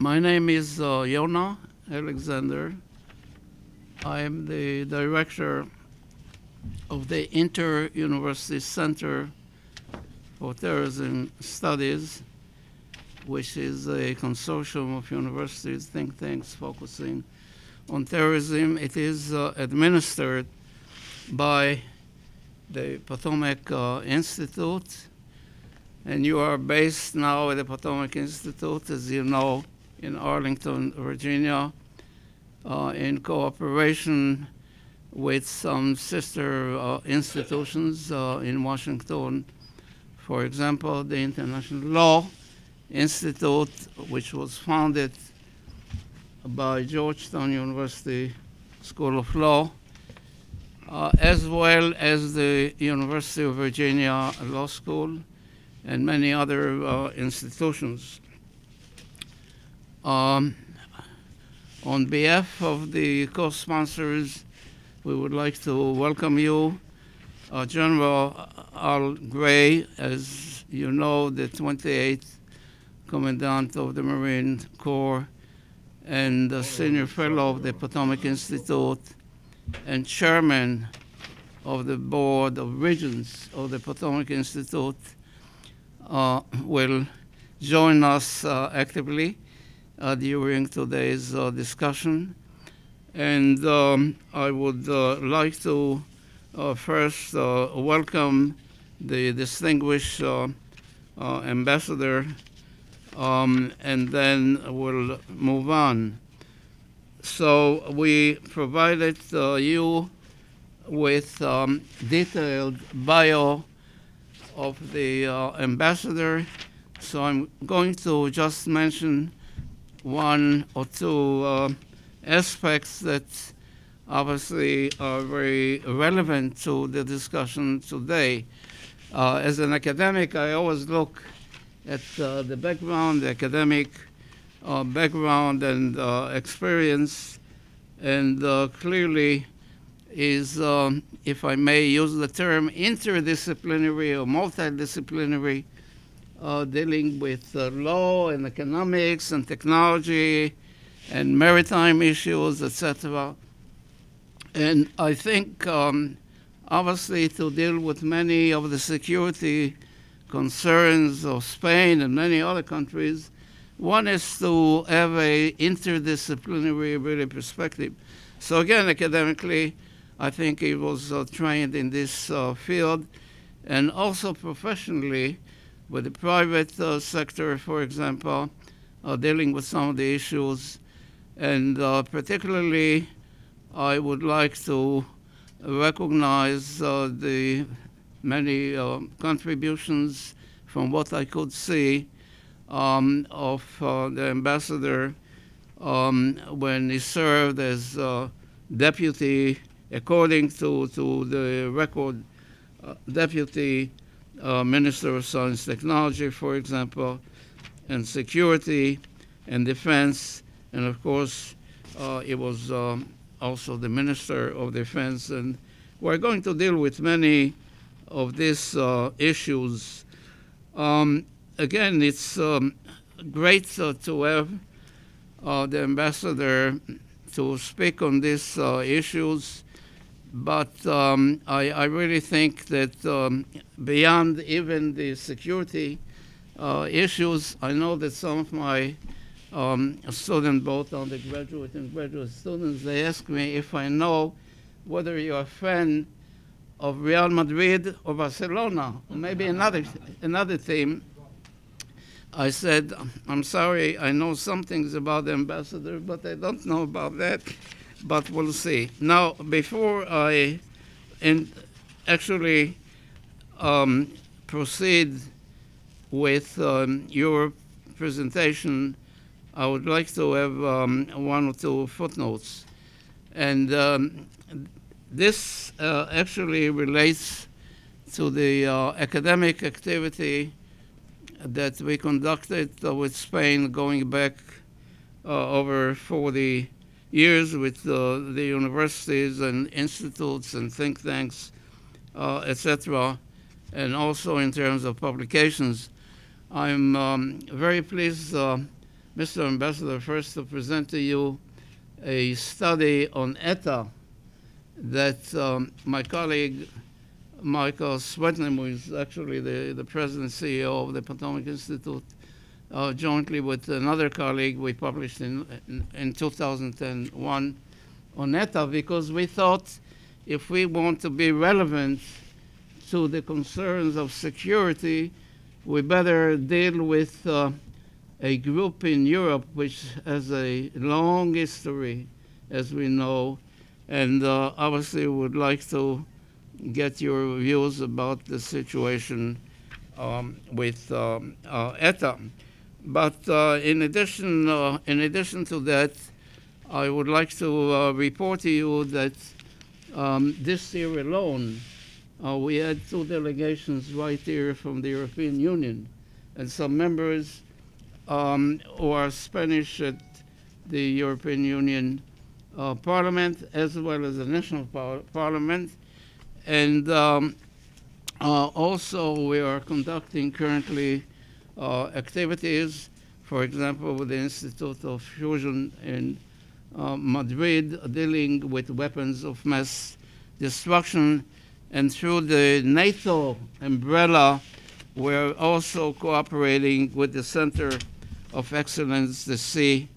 My name is uh, Yona Alexander. I am the director of the Inter-University Center for Terrorism Studies, which is a consortium of universities, think tanks focusing on terrorism. It is uh, administered by the Potomac uh, Institute, and you are based now at the Potomac Institute, as you know, in Arlington, Virginia, uh, in cooperation with some sister uh, institutions uh, in Washington. For example, the International Law Institute, which was founded by Georgetown University School of Law, uh, as well as the University of Virginia Law School and many other uh, institutions. Um, on behalf of the co-sponsors, we would like to welcome you, uh, General Al Gray, as you know, the 28th Commandant of the Marine Corps and the Senior Fellow of the Potomac Institute and Chairman of the Board of Regents of the Potomac Institute uh, will join us uh, actively during today's uh, discussion. And um, I would uh, like to uh, first welcome the distinguished ambassador, um, and then we'll move on. So we provided you with um, detailed bio of the uh, ambassador. So I'm going to just mention one or two uh, aspects that obviously are very relevant to the discussion today. Uh, as an academic, I always look at uh, the background, the academic uh, background and uh, experience, and clearly is, um, if I may use the term, interdisciplinary or multidisciplinary, uh, dealing with uh, law and economics and technology and maritime issues, etc. And I think, um, obviously, to deal with many of the security concerns of Spain and many other countries, one is to have a interdisciplinary really perspective. So again, academically, I think he was uh, trained in this uh, field and also professionally with the private uh, sector, for example, uh, dealing with some of the issues. And uh, particularly, I would like to recognize uh, the many contributions from what I could see um, of the ambassador um, when he served as deputy according to, to the record, uh, Deputy uh, Minister of Science Technology, for example, and Security and Defense, and of course, uh, it was um, also the Minister of Defense. And we're going to deal with many of these uh, issues. Um, again, it's um, great uh, to have uh, the ambassador to speak on these issues but um, I, I, really think that um, beyond even the security uh, issues, I know that some of my um, students, both undergraduate and graduate students, they ask me if I know whether you're a fan of Real Madrid or Barcelona, or maybe another, another team. I said, I'm sorry, I know some things about the ambassador, but I don't know about that but we'll see. Now, before I in actually um, proceed with um, your presentation, I would like to have um, one or two footnotes. And um, this uh, actually relates to the uh, academic activity that we conducted with Spain going back uh, over 40 years with uh, the universities and institutes and think tanks, uh, etc., and also in terms of publications. I'm um, very pleased uh, Mr. Ambassador, first to present to you a study on ETA that um, my colleague Michael Swetnam, who is actually the, the president CEO of the Potomac Institute, uh, jointly with another colleague, we published in, in, in 2001 on ETA because we thought if we want to be relevant to the concerns of security, we better deal with uh, a group in Europe which has a long history, as we know, and uh, obviously would like to get your views about the situation um, with um, uh, ETA. But uh, in addition, uh, in addition to that, I would like to uh, report to you that um, this year alone, we had two delegations right here from the European Union, and some members um, who are Spanish at the European Union uh, Parliament as well as the national par parliament. And um, uh, also, we are conducting currently activities, for example, with the Institute of Fusion in uh, Madrid, dealing with weapons of mass destruction. And through the NATO umbrella, we're also cooperating with the Center of Excellence, the CIED,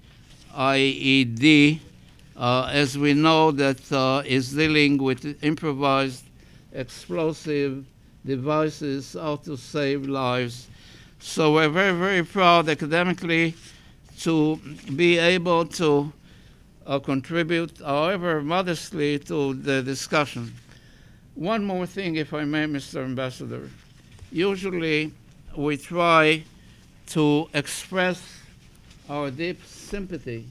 uh, as we know that uh, is dealing with improvised explosive devices, how to save lives. So we're very, very proud academically to be able to uh, contribute, however modestly, to the discussion. One more thing, if I may, Mr. Ambassador. Usually we try to express our deep sympathy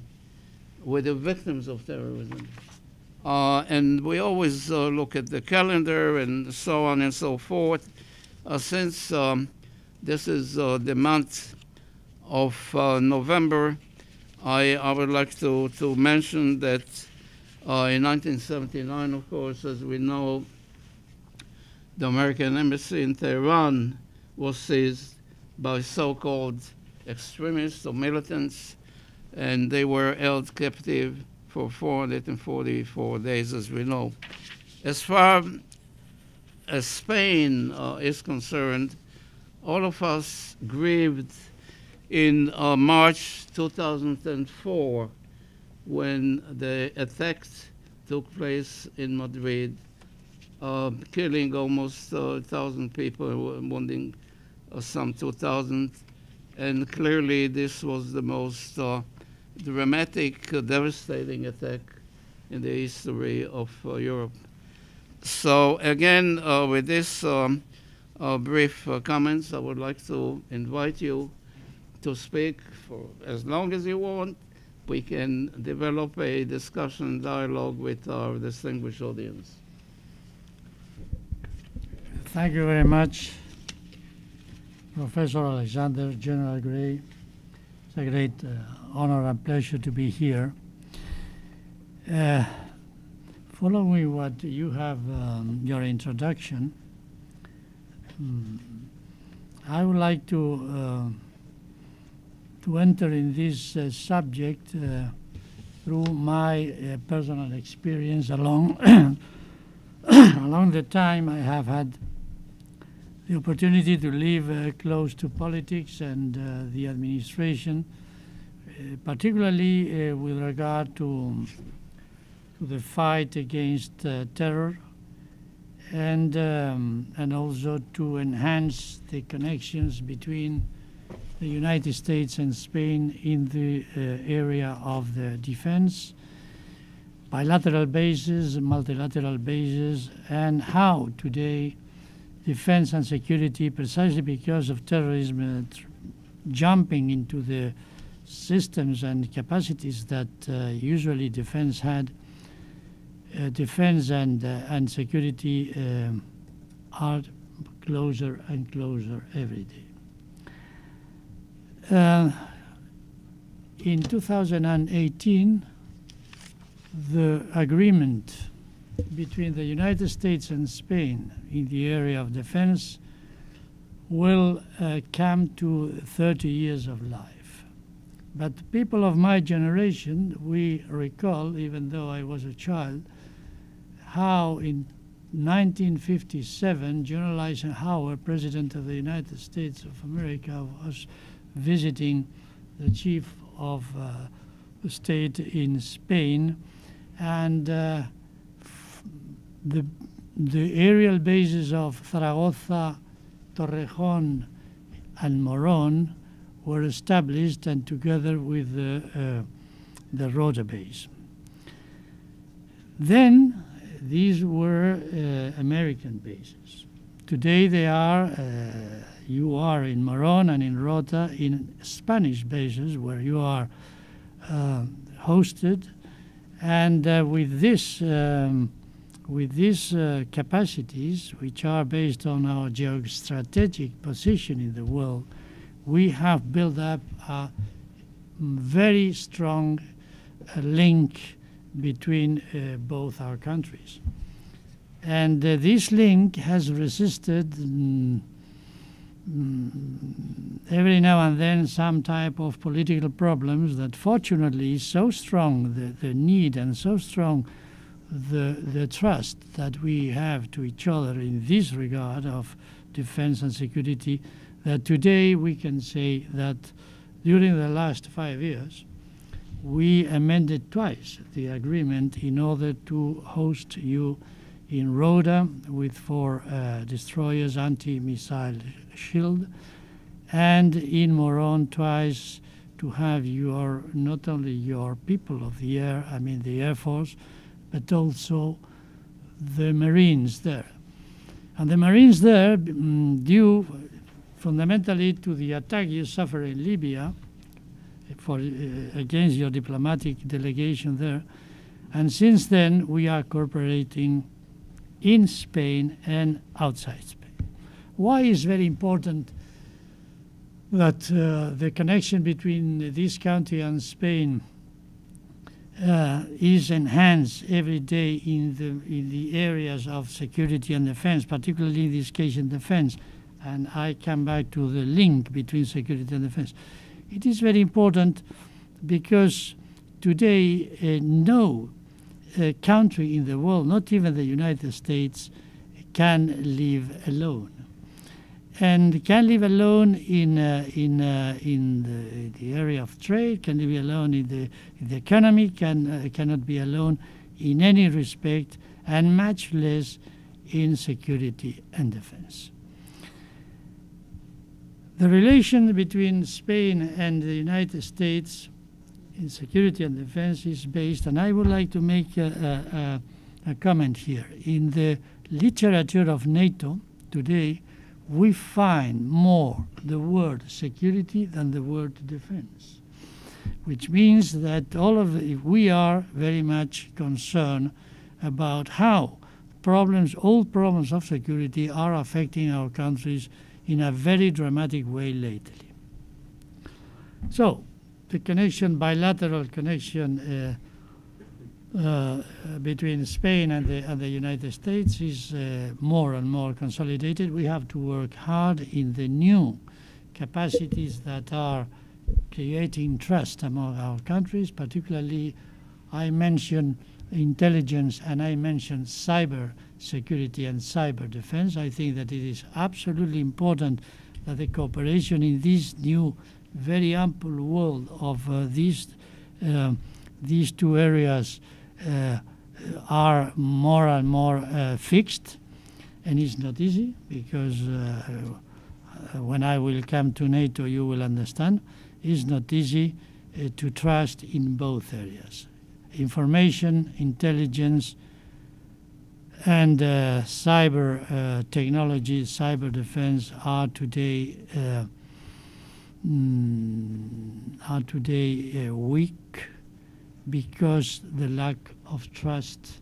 with the victims of terrorism. Uh, and we always uh, look at the calendar and so on and so forth. Uh, since um, this is uh, the month of uh, November, I, I would like to, to mention that uh, in 1979, of course, as we know, the American embassy in Tehran was seized by so-called extremists or militants, and they were held captive for 444 days, as we know. As far as Spain uh, is concerned, all of us grieved in uh, March 2004 when the attacks took place in Madrid, uh, killing almost uh, 1,000 people, and wounding uh, some 2,000. And clearly, this was the most uh, dramatic, uh, devastating attack in the history of Europe. So again, with this um, uh, brief uh, comments, I would like to invite you to speak for as long as you want. We can develop a discussion dialogue with our distinguished audience. Thank you very much, Professor Alexander General Gray. It's a great uh, honor and pleasure to be here. Uh, following what you have, um, your introduction, um, I would like to uh, to enter in this uh, subject uh, through my uh, personal experience along along the time I have had the opportunity to live uh, close to politics and the administration uh, particularly uh, with regard to, to, the fight against uh, terror and, um, and also to enhance the connections between the United States and Spain in the uh, area of the defense, bilateral bases, multilateral bases, and how today defense and security, precisely because of terrorism uh, jumping into the systems and capacities that uh, usually defense had, defense and, uh, and security um, are closer and closer every day. Uh, in 2018, the agreement between the United States and Spain in the area of defense will uh, come to 30 years of life. But people of my generation, we recall, even though I was a child, how in 1957, General Eisenhower, President of the United States of America, was visiting the chief of uh, state in Spain, and uh, the the aerial bases of Zaragoza, Torrejon, and Moron were established, and together with the uh, the Rota base. Then these were uh, American bases. Today they are, uh, you are in Moron and in Rota in Spanish bases where you are uh, hosted. And uh, with this, um, with these uh, capacities, which are based on our geostrategic position in the world, we have built up a very strong uh, link between uh, both our countries. And uh, this link has resisted mm, mm, every now and then some type of political problems that fortunately is so strong the, the need and so strong the, the trust that we have to each other in this regard of defense and security that today we can say that during the last five years we amended twice the agreement in order to host you in Rota with four uh, destroyers, anti-missile shield, and in Moron twice to have your not only your people of the air, I mean the Air Force, but also the Marines there. And the Marines there, mm, due fundamentally to the attack you suffered in Libya, for uh, against your diplomatic delegation there. And since then, we are cooperating in Spain and outside Spain. Why is very important that uh, the connection between this country and Spain uh, is enhanced every day in the in the areas of security and defense, particularly in this case in defense. And I come back to the link between security and defense. It is very important because today uh, no uh, country in the world, not even the United States, can live alone. And can live alone in, uh, in, uh, in the, the, area of trade, can live alone in the, in the economy, can, uh, cannot be alone in any respect, and much less in security and defense. The relation between Spain and the United States in security and defense is based, and I would like to make a, a, a comment here. In the literature of NATO today, we find more the word security than the word defense, which means that all of the, we are very much concerned about how problems, all problems of security are affecting our countries in a very dramatic way lately. So, the connection, bilateral connection uh, uh, between Spain and the, and the United States is uh, more and more consolidated. We have to work hard in the new capacities that are creating trust among our countries, particularly I mentioned intelligence and I mentioned cyber security and cyber defense. I think that it is absolutely important that the cooperation in this new, very ample world of uh, these uh, these two areas uh, are more and more uh, fixed, and it's not easy because uh, when I will come to NATO, you will understand. It's not easy uh, to trust in both areas information, intelligence, and uh, cyber uh, technology, cyber defense are today uh, mm, are today uh, weak because the lack of trust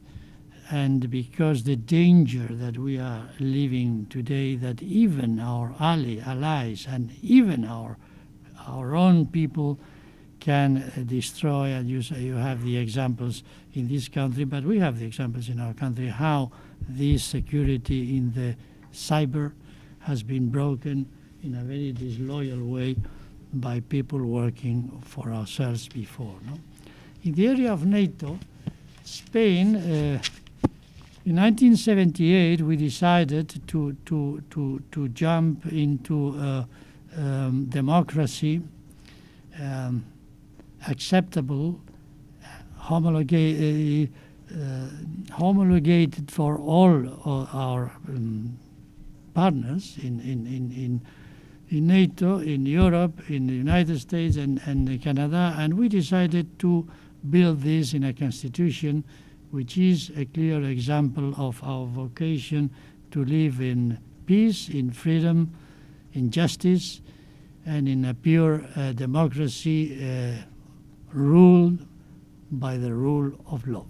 and because the danger that we are living today that even our ally, allies and even our our own people can destroy, and you, say you have the examples in this country, but we have the examples in our country how this security in the cyber has been broken in a very disloyal way by people working for ourselves before. No? In the area of NATO, Spain, uh, in 1978, we decided to, to, to, to jump into uh, um, democracy, um, acceptable, homologate, uh, homologated for all our um, partners in, in, in, in, in NATO, in Europe, in the United States, and, and Canada, and we decided to build this in a constitution which is a clear example of our vocation to live in peace, in freedom, in justice, and in a pure uh, democracy uh, ruled by the rule of law.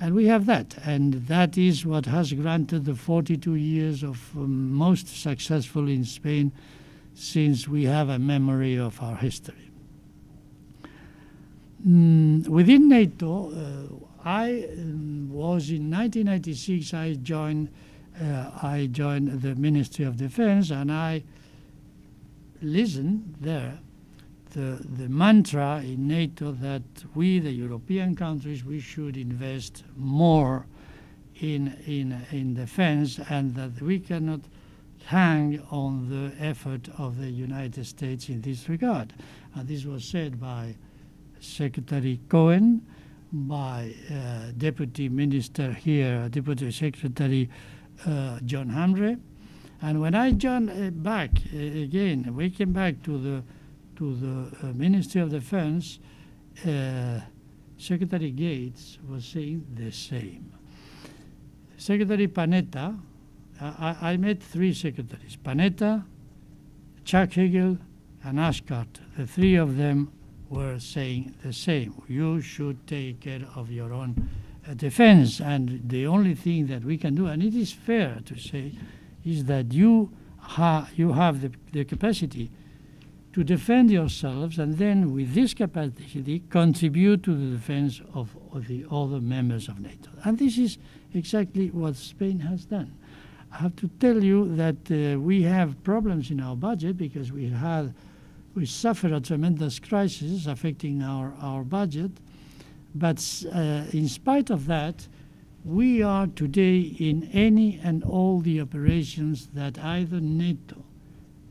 And we have that, and that is what has granted the 42 years of um, most successful in Spain since we have a memory of our history. Mm, within NATO, uh, I um, was in 1996. I joined. Uh, I joined the Ministry of Defense, and I listened there the, the mantra in NATO that we, the European countries, we should invest more in, in, in defense and that we cannot hang on the effort of the United States in this regard. And this was said by Secretary Cohen, by uh, Deputy Minister here, Deputy Secretary uh, John Hamre. And when I joined uh, back uh, again, we came back to the to the uh, Ministry of Defense, uh, Secretary Gates was saying the same. Secretary Panetta, I, I, met three secretaries Panetta, Chuck Hagel, and Ash Carter. The three of them were saying the same. You should take care of your own uh, defense, and the only thing that we can do, and it is fair to say, is that you, ha- you have the, the capacity to defend yourselves and then with this capacity contribute to the defense of, of, the other members of NATO. And this is exactly what Spain has done. I have to tell you that uh, we have problems in our budget because we had we suffer a tremendous crisis affecting our, our budget. But uh, in spite of that, we are today in any and all the operations that either NATO,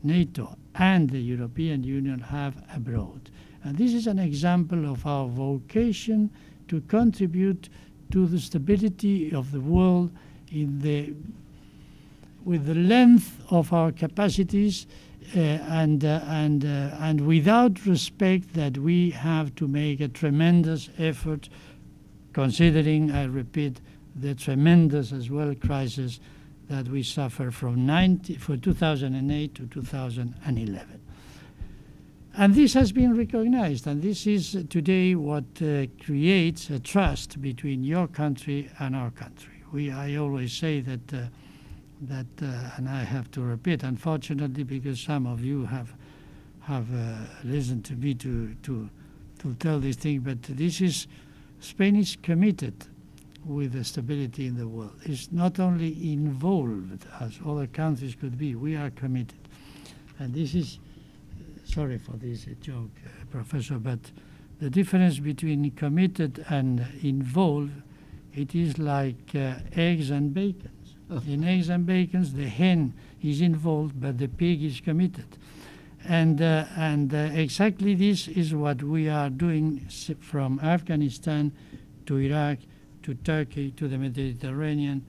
NATO and the European Union have abroad. And this is an example of our vocation to contribute to the stability of the world in the, with the length of our capacities uh, and, uh, and, uh, and without respect that we have to make a tremendous effort considering, I repeat, the tremendous as well crisis that we suffer from 90, for 2008 to 2011. And this has been recognized, and this is today what uh, creates a trust between your country and our country. We, I always say that, uh, that uh, and I have to repeat, unfortunately, because some of you have, have uh, listened to me to, to, to tell this thing, but this is, Spain is committed with the stability in the world. It's not only involved as other countries could be, we are committed. And this is, sorry for this joke, uh, Professor, but the difference between committed and involved, it is like uh, eggs and bacon. Oh. In eggs and bacon, the hen is involved, but the pig is committed. And, uh, and uh, exactly this is what we are doing from Afghanistan to Iraq to Turkey, to the Mediterranean,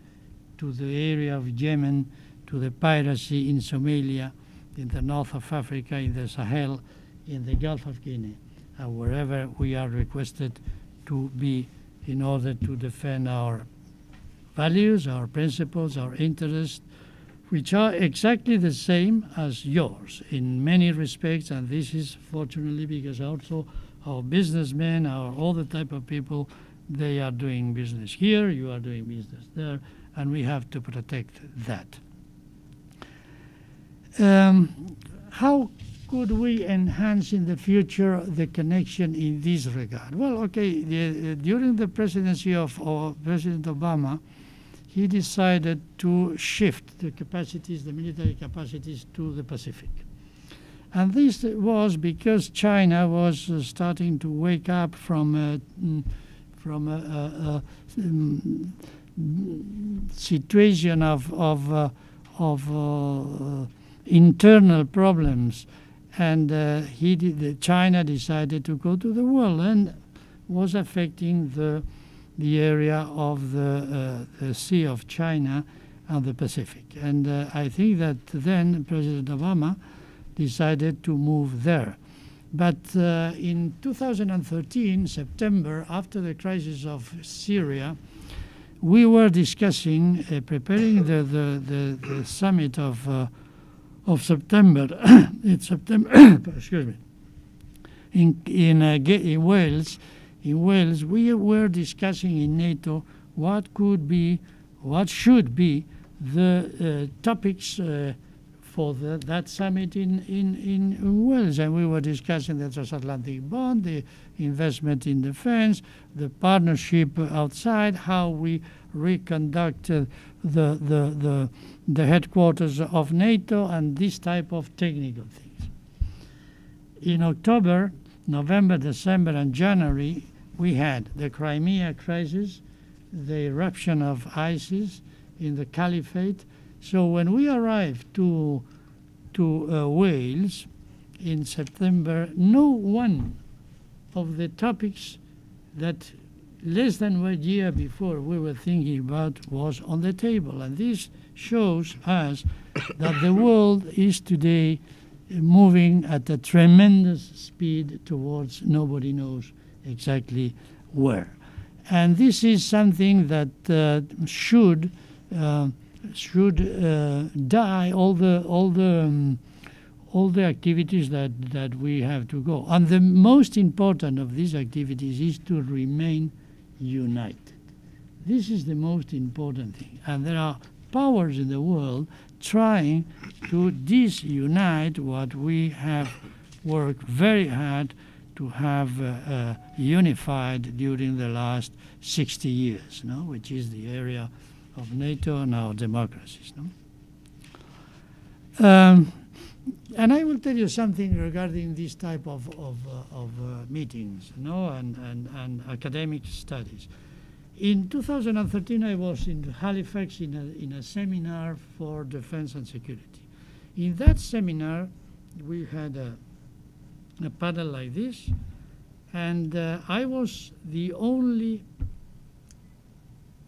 to the area of Yemen, to the piracy in Somalia, in the north of Africa, in the Sahel, in the Gulf of Guinea, and wherever we are requested to be in order to defend our values, our principles, our interests, which are exactly the same as yours in many respects. And this is fortunately because also our businessmen, our other type of people they are doing business here, you are doing business there, and we have to protect that. Um, how could we enhance in the future the connection in this regard? Well, okay, the, uh, during the presidency of, of President Obama, he decided to shift the capacities, the military capacities, to the Pacific. And this was because China was uh, starting to wake up from a, mm, from a, a, a mm, situation of of uh, of uh, internal problems, and uh, he did, China decided to go to the world and was affecting the the area of the, uh, the Sea of China and the Pacific. And uh, I think that then President Obama decided to move there. But uh, in 2013, September, after the crisis of Syria, we were discussing, uh, preparing the, the, the, the, summit of, uh, of September, in September, excuse me, in, in, uh, in Wales, in Wales, we were discussing in NATO what could be, what should be the uh, topics uh, for the, that summit in, in, in Wales. And we were discussing the transatlantic bond, the investment in defense, the partnership outside, how we reconduct uh, the, the, the, the headquarters of NATO, and this type of technical things. In October, November, December, and January, we had the Crimea crisis, the eruption of ISIS in the Caliphate. So when we arrived to to uh, Wales in September, no one of the topics that less than one year before we were thinking about was on the table. And this shows us that the world is today moving at a tremendous speed towards nobody knows exactly where. And this is something that uh, should uh, should uh, die all the all the um, all the activities that that we have to go. And the most important of these activities is to remain united. This is the most important thing. And there are powers in the world trying to disunite what we have worked very hard to have uh, uh, unified during the last 60 years, no? which is the area of NATO and our democracies. No? Um, and I will tell you something regarding this type of, of, uh, of uh, meetings no? and, and, and academic studies. In 2013, I was in Halifax in a, in a seminar for defense and security. In that seminar, we had a a panel like this, and uh, I was the only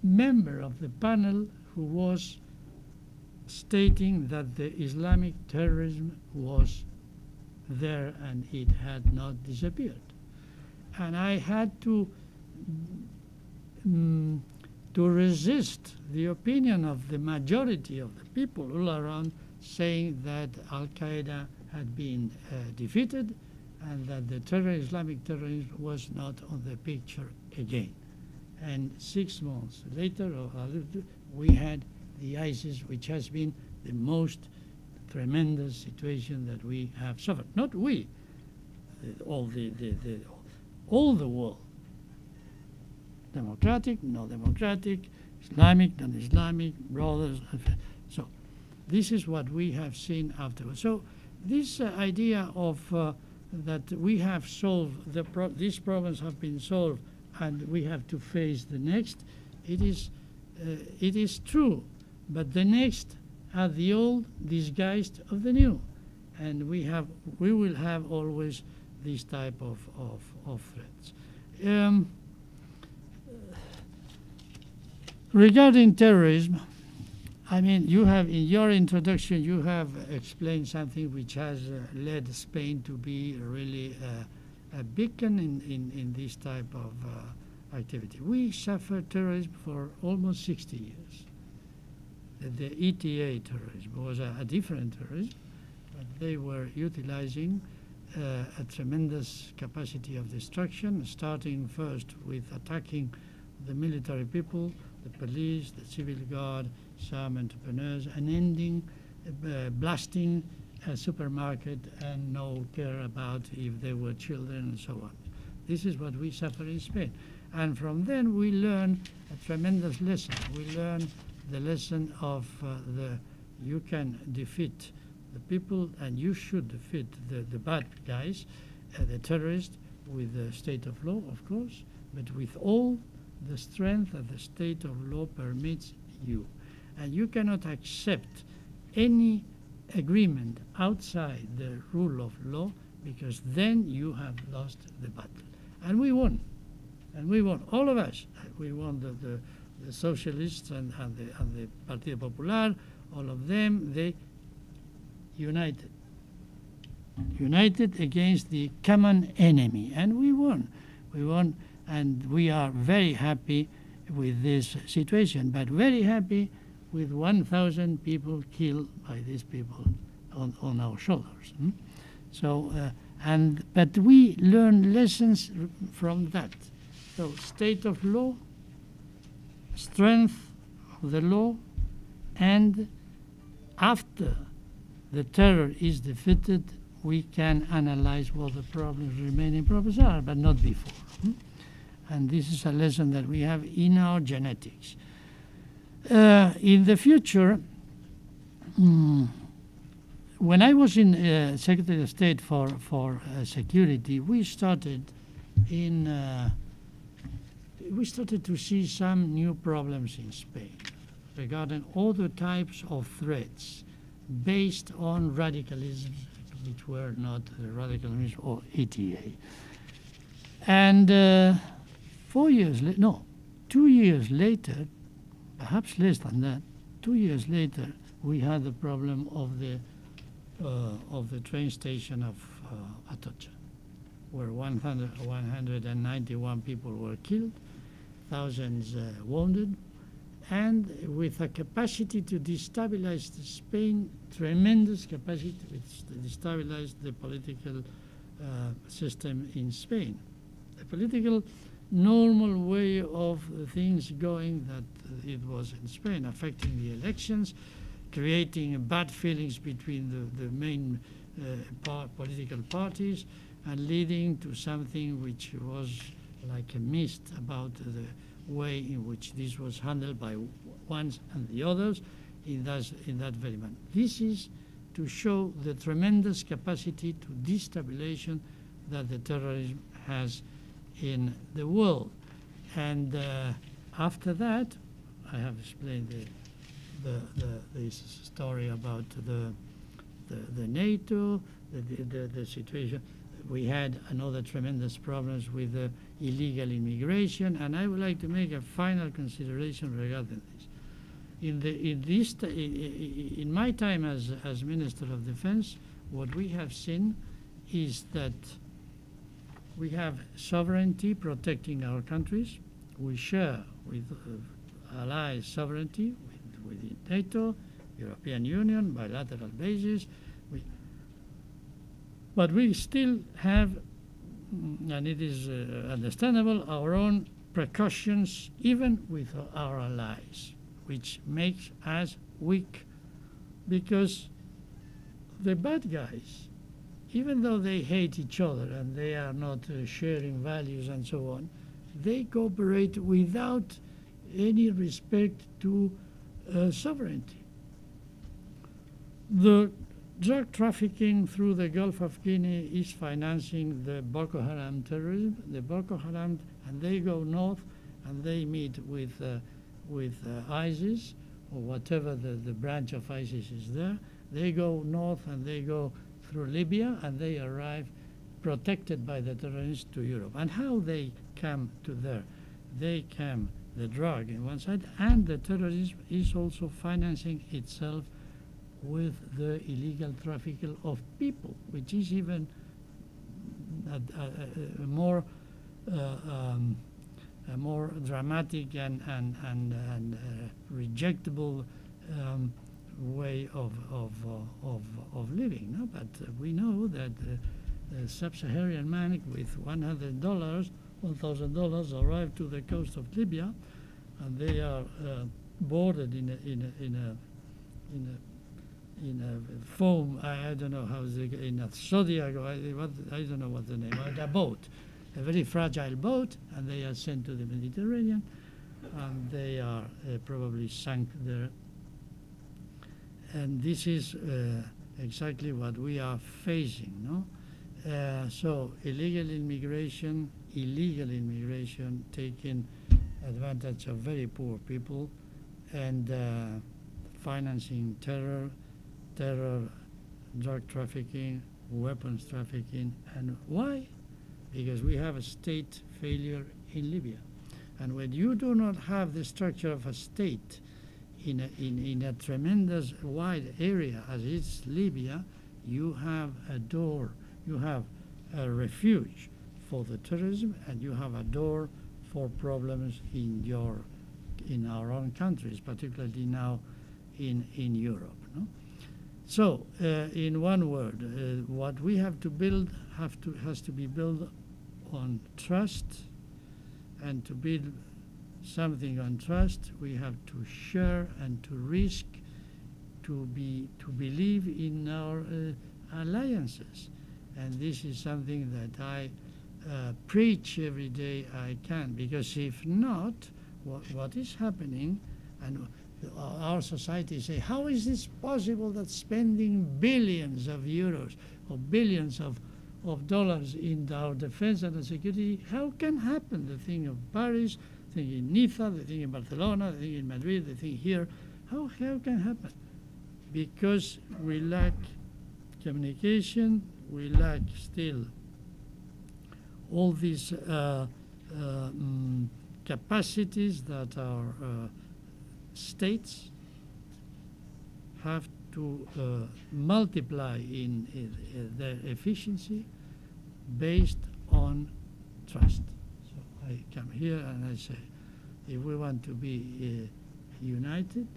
member of the panel who was stating that the Islamic terrorism was there and it had not disappeared. And I had to um, to resist the opinion of the majority of the people all around saying that Al Qaeda had been uh, defeated and that the terror, Islamic terrorism was not on the picture again. And six months later, we had the ISIS, which has been the most tremendous situation that we have suffered. Not we, all the, the, the all the world. Democratic, no democratic, Islamic, non-Islamic, brothers. So this is what we have seen afterwards. So this uh, idea of uh, that we have solved the pro these problems have been solved and we have to face the next it is uh, it is true. But the next are the old disguised of the new. And we have we will have always this type of of, of threats. Um, regarding terrorism I mean, you have in your introduction, you have explained something which has uh, led Spain to be really uh, a beacon in, in, in this type of uh, activity. We suffered terrorism for almost 60 years. The, the ETA terrorism was a, a, different terrorism, but they were utilizing uh, a tremendous capacity of destruction, starting first with attacking the military people, the police, the civil guard, some entrepreneurs, and ending uh, blasting a supermarket and no care about if there were children and so on. This is what we suffer in Spain. And from then we learn a tremendous lesson. We learn the lesson of uh, the you can defeat the people, and you should defeat the, the bad guys, uh, the terrorists, with the state of law, of course, but with all the strength that the state of law permits you. And you cannot accept any agreement outside the rule of law because then you have lost the battle. And we won. And we won, all of us. We won the, the, the socialists and, and, the, and the Partido Popular, all of them, they united. United against the common enemy. And we won. We won, and we are very happy with this situation, but very happy with 1,000 people killed by these people on, on our shoulders. hmm? So, uh, and but we learn lessons from that. So, state of law, strength of the law, and after the terror is defeated, we can analyze what the problems, remaining problems are, but not before. hmm? And this is a lesson that we have in our genetics. Uh, in the future, mm, when I was in uh, Secretary of State for for uh, security, we started in uh, we started to see some new problems in Spain regarding other types of threats based on radicalism, which were not radicalism or ETA. And uh, four years no, two years later, perhaps less than that, two years later, we had the problem of the uh, of the train station of uh, Atocha, where 100, 191 people were killed, thousands uh, wounded, and with a capacity to destabilize Spain, tremendous capacity to destabilize the political uh, system in Spain. The political normal way of things going that it was in Spain, affecting the elections, creating bad feelings between the, the main uh, par- political parties, and leading to something which was like a mist about the way in which this was handled by ones and the others in that, in that very manner. This is to show the tremendous capacity to destabilization that the terrorism has in the world. And uh, after that, I have explained the, the, the, this story about the, the, the NATO, the, the, the situation. We had another tremendous problems with the illegal immigration, and I would like to make a final consideration regarding this. In, the, in, this in my time as, as Minister of Defense, what we have seen is that we have sovereignty protecting our countries. We share with uh, allies sovereignty with, within NATO, European Union, bilateral basis. We, but we still have, mm, and it is uh, understandable, our own precautions, even with our allies, which makes us weak because the bad guys even though they hate each other and they are not uh, sharing values and so on, they cooperate without any respect to uh, sovereignty. The drug trafficking through the Gulf of Guinea is financing the Boko Haram terrorism. The Boko Haram, and they go north and they meet with, uh, with uh, ISIS or whatever the, the branch of ISIS is there. They go north and they go through Libya and they arrive protected by the terrorists to Europe. And how they come to there? They come the drug in one side, and the terrorism is also financing itself with the illegal trafficking of people, which is even a, a, a more uh, um, a more dramatic and and and, and uh, rejectable um, way of of uh, of, of living. No? But uh, we know that the sub-Saharan man with $100, $1,000 arrived to the coast of Libya, and they are uh, boarded in a in a in a in a in a foam. I, I don't know how they in a zodiac. I, what, I don't know what the name. A boat, a very fragile boat, and they are sent to the Mediterranean, and they are uh, probably sunk there. And this is uh, exactly what we are facing. No, uh, so illegal immigration, illegal immigration, taking advantage of very poor people, and uh, financing terror, terror, drug trafficking, weapons trafficking, and why? Because we have a state failure in Libya. And when you do not have the structure of a state in a, in, in a tremendous wide area as is Libya, you have a door, you have a refuge for the terrorism, and you have a door for problems in your in our own countries, particularly now in in Europe. No? So, uh, in one word, uh, what we have to build have to has to be built on trust, and to build something on trust, we have to share and to risk, to be to believe in our uh, alliances, and this is something that I uh, preach every day I can, because if not, what, what is happening, and our society say, how is this possible that spending billions of euros or billions of, of dollars in our defense and security, how can happen? The thing of Paris, the thing in Niza, they think in Barcelona, they think in Madrid, they think here, how, how can happen? Because we lack communication, we lack still all these uh, uh, mm, capacities that our uh, states have to uh, multiply in their efficiency based on trust. I come here and I say, if we want to be uh, united,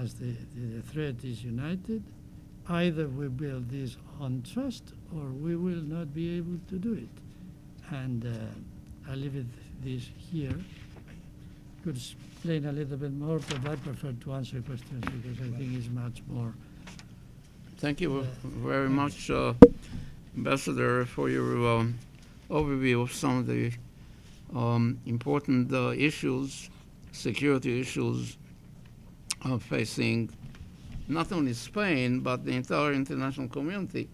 as the, the threat is united, either we build this on trust or we will not be able to do it. And uh, I leave it this here. Could explain a little bit more, but I prefer to answer questions because I think it's much more. Thank you Uh, very much, uh, Ambassador, for your um, overview of some of the um, important uh, issues, security issues uh, facing not only Spain but the entire international community.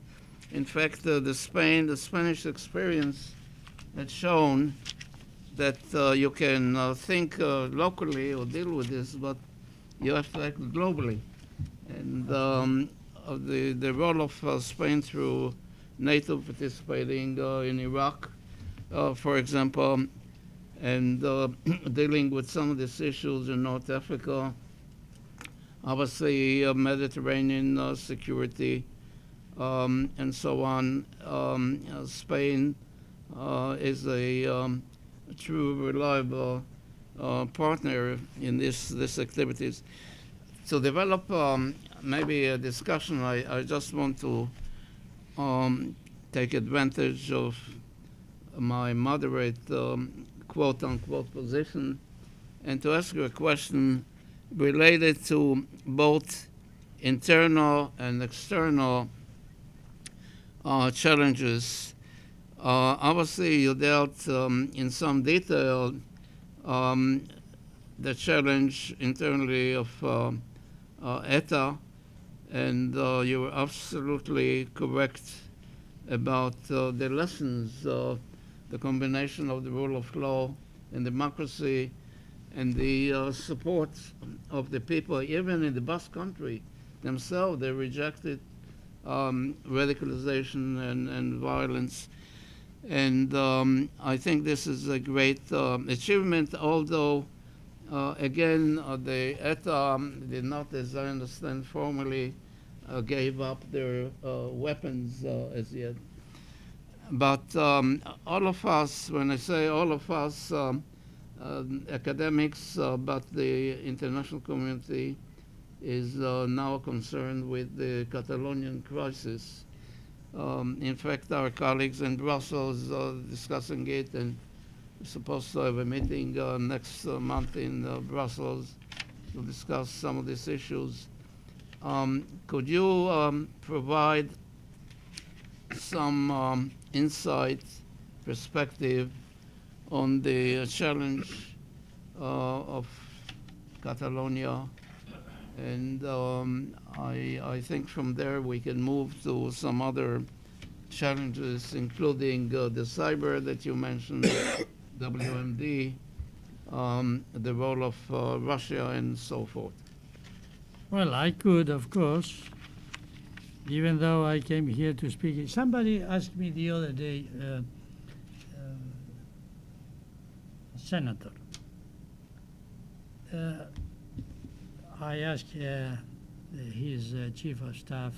In fact, uh, the Spain, the Spanish experience had shown that uh, you can uh, think uh, locally or deal with this, but you have to act globally. And um, the, the role of Spain through NATO participating uh, in Iraq, uh, for example, and uh, dealing with some of these issues in North Africa, obviously Mediterranean security, um, and so on. Um, Spain is a, um, true, reliable uh, partner in this this activities. To develop um, maybe a discussion, I, I just want to um, take advantage of my moderate um, quote unquote position and to ask you a question related to both internal and external uh, challenges. Uh, obviously, you dealt um, in some detail um, the challenge internally of uh, uh, ETA, and uh, you were absolutely correct about uh, the lessons of the combination of the rule of law and democracy and the uh, support of the people, even in the Basque country themselves, they rejected um, radicalization and, and violence. And um, I think this is a great um, achievement, although, uh, again, uh, the ETA did not, as I understand, formally uh, gave up their uh, weapons uh, as yet. But um, all of us, when I say all of us, um, um, academics, uh, but the international community is uh, now concerned with the Catalonian crisis. Um, in fact, our colleagues in Brussels are discussing it, and supposed to have a meeting uh, next uh, month in uh, Brussels to discuss some of these issues. Um, could you um, provide some um, insight, perspective on the challenge uh, of Catalonia and um, I, I think from there we can move to some other challenges, including uh, the cyber that you mentioned, WMD, um, the role of uh, Russia, and so forth. Well, I could, of course, even though I came here to speak. Somebody asked me the other day, uh, uh, Senator. Uh, I asked uh, his uh, chief of staff,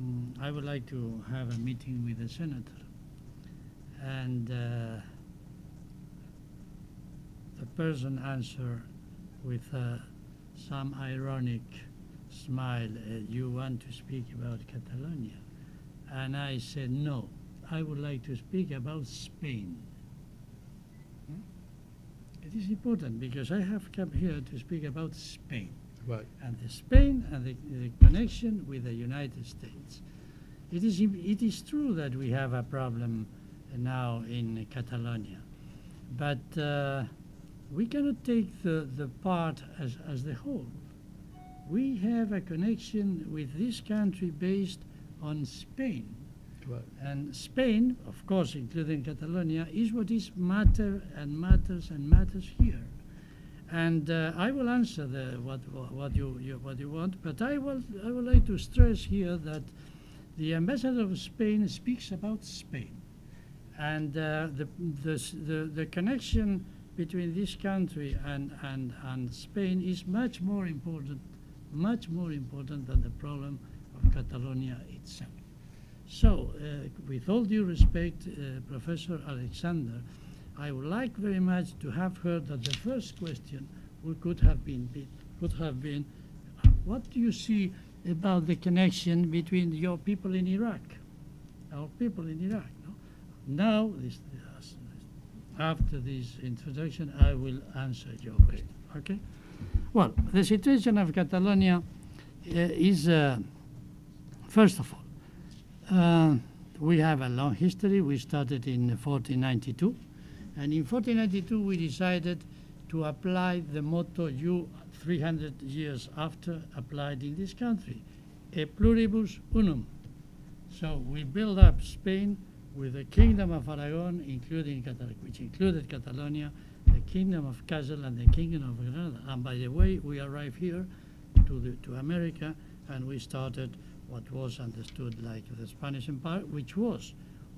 mm, I would like to have a meeting with the senator. And uh, the person answered with uh, some ironic smile, uh, you want to speak about Catalonia? And I said, no, I would like to speak about Spain. Hmm? It is important because I have come here to speak about Spain Right. and the Spain and the, the connection with the United States. It is, it is true that we have a problem now in Catalonia, but uh, we cannot take the, the part as, as the whole. We have a connection with this country based on Spain. Right. And Spain, of course, including Catalonia, is what is matter and matters and matters here. And uh, I will answer the, what, what, you, you, what you want, but I, will, I would like to stress here that the ambassador of Spain speaks about Spain. And uh, the, the, the, the connection between this country and, and, and Spain is much more important, much more important than the problem of Catalonia itself. So, uh, with all due respect, uh, Professor Alexander, I would like very much to have heard that the first question could have been, be, could have been, what do you see about the connection between your people in Iraq, our people in Iraq? No? Now, this- after this introduction, I will answer your question. Okay? Well, the situation of Catalonia uh, is, uh, first of all, uh, we have a long history. We started in 1492, and in 1492 we decided to apply the motto you 300 years after applied in this country, e pluribus unum. So we built up Spain with the Kingdom of Aragon, including which included Catalonia, the Kingdom of Castile, and the Kingdom of Granada. And by the way, we arrived here to, the, to America, and we started what was understood like the Spanish Empire, which was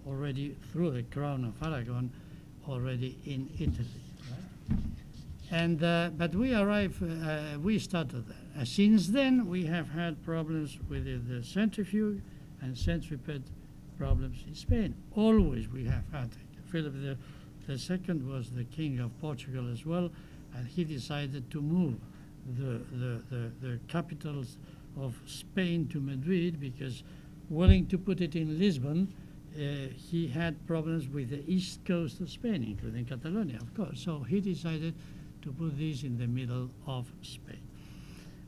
already through the Crown of Aragon, already in Italy. And uh, but we arrived, uh, we started there. Uh, since then, we have had problems with the, centrifuge and centripede problems in Spain. Always we have had it. Philip the, the second was the king of Portugal as well, and he decided to move the, the, the, the capitals of Spain to Madrid because willing to put it in Lisbon, uh, he had problems with the east coast of Spain, including Catalonia, of course. So he decided to put this in the middle of Spain.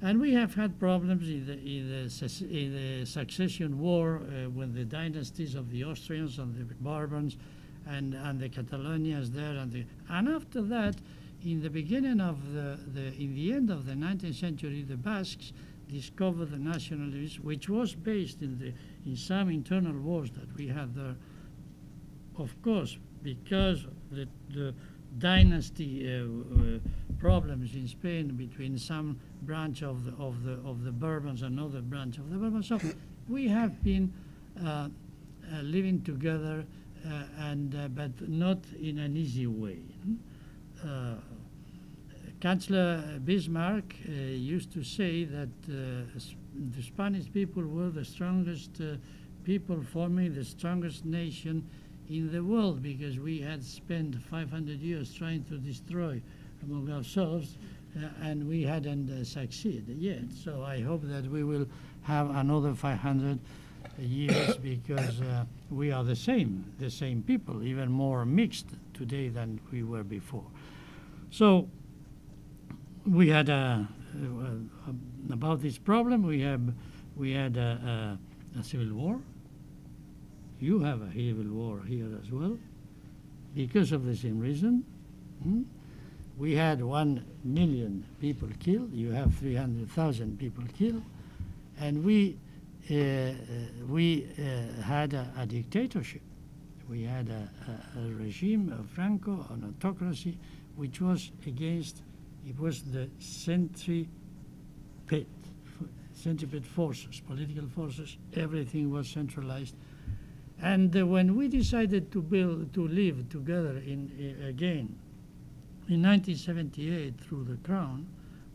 And we have had problems in the, in the, in the succession war uh, when the dynasties of the Austrians and the Bourbons and, and the Catalonians there. And, the, and after that, in the beginning of the, the, in the end of the 19th century, the Basques discovered the nationalism, which was based in, the, in some internal wars that we had there. Of course, because the, the dynasty uh, uh, problems in Spain between some branch of the of the of the Bourbons another branch of the Bourbons. So we have been uh, uh, living together, uh, and uh, but not in an easy way. Uh, Chancellor Bismarck used to say that the Spanish people were the strongest people forming the strongest nation in the world because we had spent 500 years trying to destroy among ourselves and we hadn't uh, succeeded yet. So I hope that we will have another 500 years because uh, we are the same, the same people, even more mixed today than we were before. So we had a, uh, about this problem. We have we had a, a, a civil war. You have a civil war here as well, because of the same reason. hmm? We had one million people killed. You have three hundred thousand people killed, and we uh, uh, we uh, had a, a, dictatorship. We had a, a, a regime of Franco, an autocracy, which was against. It was the centripede, centripede forces, political forces. Everything was centralized. And uh, when we decided to build, to live together in, uh, again in 1978 through the crown,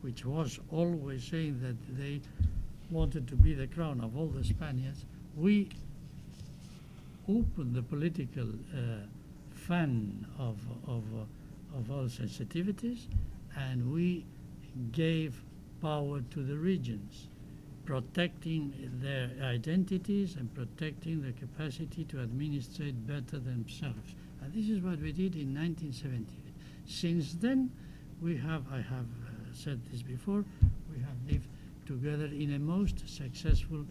which was always saying that they wanted to be the crown of all the Spaniards, we opened the political uh, fan of, of, of all sensitivities and we gave power to the regions, protecting their identities and protecting the capacity to administrate better themselves. And this is what we did in 1978. Since then, we have, I have uh, said this before, we have lived together in a most successful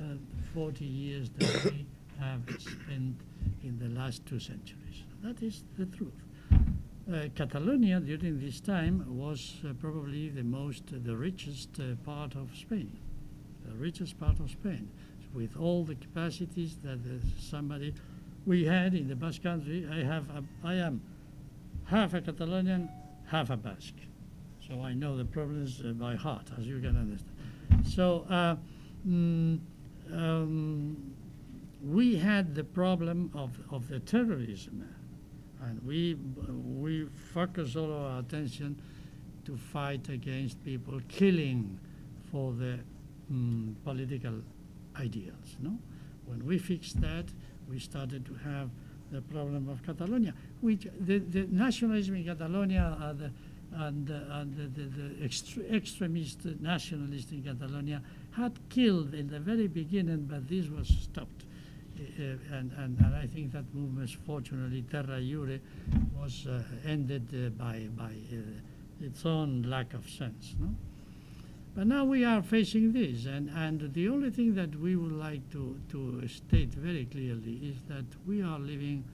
uh, 40 years that we have spent in the last two centuries. That is the truth. Uh, Catalonia during this time was uh, probably the most, uh, the richest uh, part of Spain, the richest part of Spain, with all the capacities that somebody we had in the Basque Country. I have, I am half a Catalonian, half a Basque, so I know the problems uh, by heart, as you can understand. So mm, um, we had the problem of, of the terrorism and we we focus all our attention to fight against people killing for the um, political ideals. No, when we fixed that, we started to have the problem of Catalonia, which the, the nationalism in Catalonia uh, and, uh, and the, the, the extre extremist nationalists in Catalonia had killed in the very beginning, but this was stopped. Uh, and, and, and, I think that movement, fortunately, Terra Lliure, was uh, ended uh, by, by its own lack of sense. No? But now we are facing this, and, and the only thing that we would like to, to state very clearly is that we are living,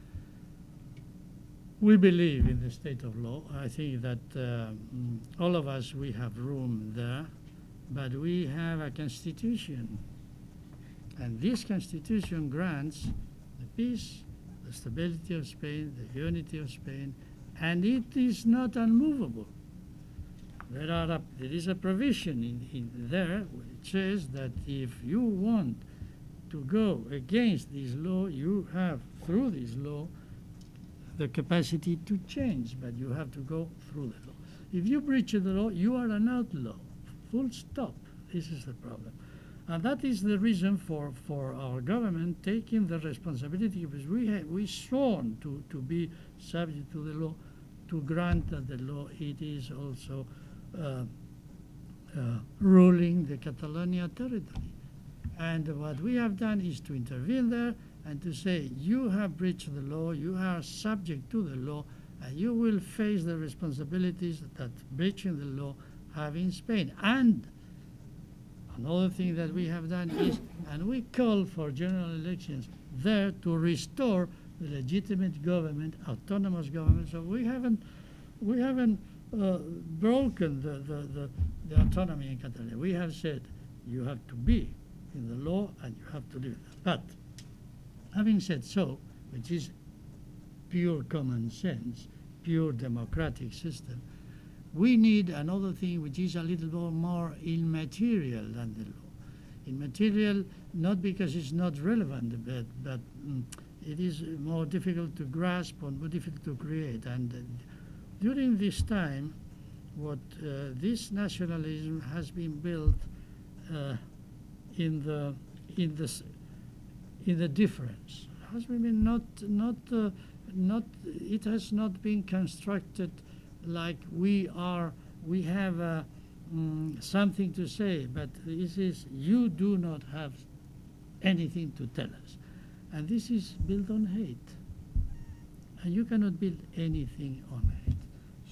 we believe in the state of law. I think that uh, all of us, we have room there, but we have a constitution and this constitution grants the peace, the stability of Spain, the unity of Spain, and it is not unmovable. There, are a, there is a provision in, in there which says that if you want to go against this law, you have, through this law, the capacity to change, but you have to go through the law. If you breach the law, you are an outlaw. Full stop. This is the problem. And that is the reason for, for our government taking the responsibility, because we have, we sworn to, to be subject to the law, to grant that the law it is also Uh, uh, ruling the Catalonia territory. And what we have done is to intervene there and to say, you have breached the law, you are subject to the law, and you will face the responsibilities that breaching the law have in Spain. And Another thing that we have done is, and we call for general elections there to restore the legitimate government, autonomous government. So we haven't, we haven't uh, broken the, the, the, the, autonomy in Catalonia. We have said you have to be in the law and you have to live. But having said so, which is pure common sense, pure democratic system, we need another thing which is a little bit more immaterial than the law. Immaterial not because it's not relevant, but, but um, it is more difficult to grasp and more difficult to create. And uh, during this time, what uh, this nationalism has been built uh, in the in the in the difference has been not not uh, not it has not been constructed like we are, we have uh, mm, something to say, but this is, you do not have anything to tell us. And this is built on hate. And you cannot build anything on hate.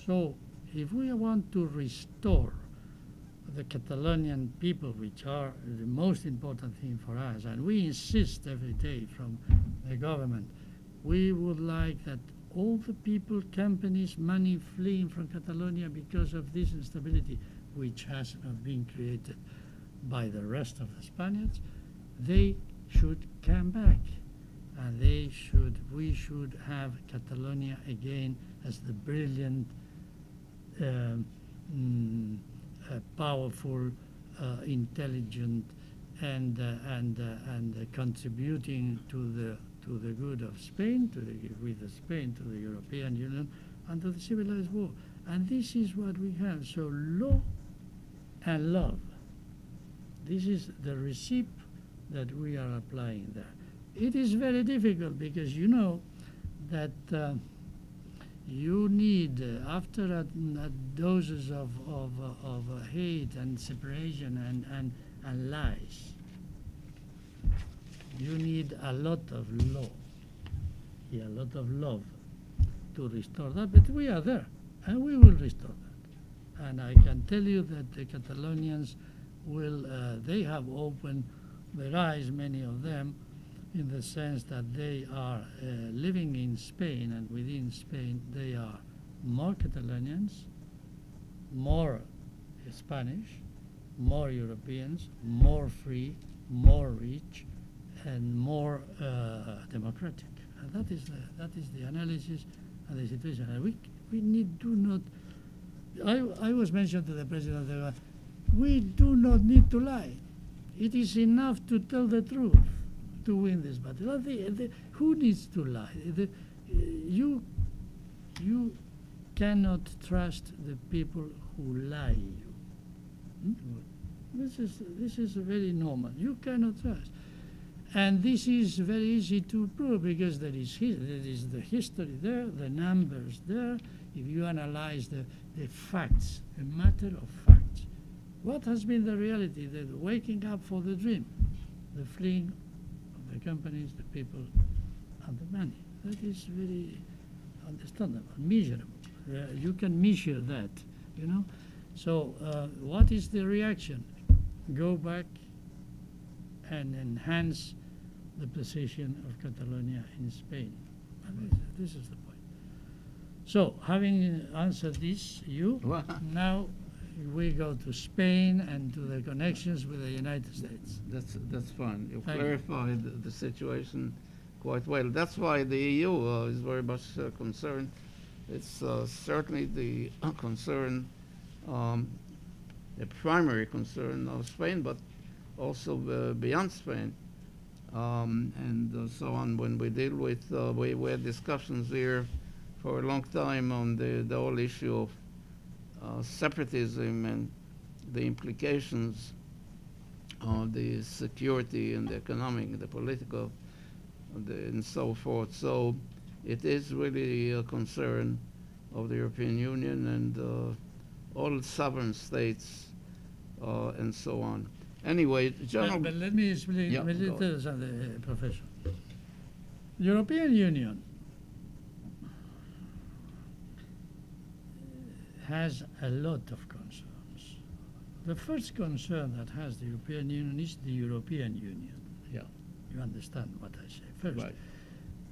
So if we want to restore the Catalonian people, which are the most important thing for us, and we insist every day from the government, we would like that all the people, companies, money fleeing from Catalonia because of this instability, which has been created by the rest of the Spaniards, they should come back. And they should, we should have Catalonia again as the brilliant, mm, uh, powerful, uh, intelligent, and uh, and uh, and contributing to the to the good of Spain, to the with Spain to the European Union, and to the civilized world. And this is what we have. So law and love. This is the recipe that we are applying there. It is very difficult because you know that uh, you need, uh, after a, a doses of, of, uh, of uh, hate and separation and, and, and lies, you need a lot of law, yeah, a lot of love to restore that. But we are there, and we will restore that. And I can tell you that the Catalonians will, uh, they have opened their eyes, many of them, in the sense that they are uh, living in Spain, and within Spain, they are more Catalonians, more Spanish, more Europeans, more free, more rich, and more uh, democratic. And that is the, that is the analysis and the situation. And we, we need do not. I, I was mentioned to the president that we do not need to lie. It is enough to tell the truth to win this battle. The, the, who needs to lie? The, you, you cannot trust the people who lie you. Hmm? This is this is very normal. You cannot trust, and this is very easy to prove because there is there is the history there, the numbers there. If you analyze the the facts, a matter of facts, what has been the reality? The waking up for the dream, the fleeing the companies, the people, and the money. That is very understandable, measurable. Uh, you can measure that, you know. So, uh, what is the reaction? Go back and enhance the position of Catalonia in Spain. This, this is the point. So, having answered this, you Well, we go to Spain and to the connections with the United States. That's, that's fine. You Thank you. clarified the, the situation quite well. That's why the EU uh, is very much uh, concerned. It's uh, certainly the concern, um, the primary concern of Spain, but also uh, beyond Spain. Um, and uh, so on. When we deal with, uh, we, we had discussions here for a long time on the, the whole issue of uh, separatism and the implications of the security and the economic, and the political, and, the, and so forth. So it is really a concern of the European Union and uh, all sovereign states uh, and so on. Anyway, General. But, but let me explain, Yeah, let me go tell you something, uh, Professor. European Union has a lot of concerns. The first concern that has the European Union is the European Union. Yeah. You understand what I say. First, Right.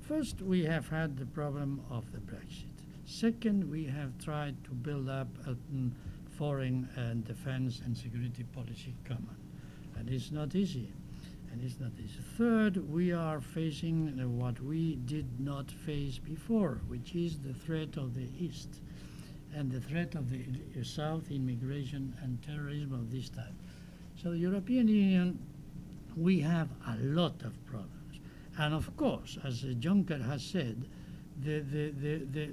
First, we have had the problem of the Brexit. Second, we have tried to build up a mm, foreign and defense and security policy common. And it's not easy. And it's not easy. Third, we are facing uh, what we did not face before, which is the threat of the East and the threat of the South, immigration and terrorism of this type. So the European Union, we have a lot of problems. And of course, as Juncker has said, the, the, the, the,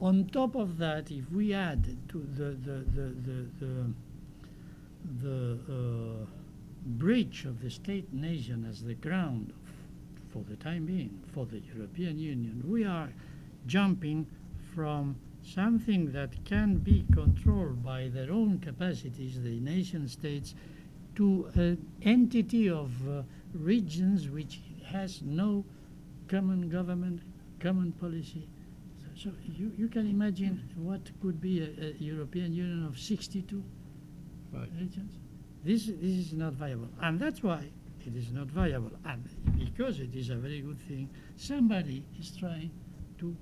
on top of that, if we add to the, the, the, the, the, uh, breach of the state nation as the ground for the time being for the European Union, we are jumping from something that can be controlled by their own capacities, the nation states, to an entity of uh, regions which has no common government, common policy. So, so you, you can imagine what could be a, a European Union of 62 Right. regions. This, this is not viable. And that's why it is not viable. And because it is a very good thing, somebody is trying to,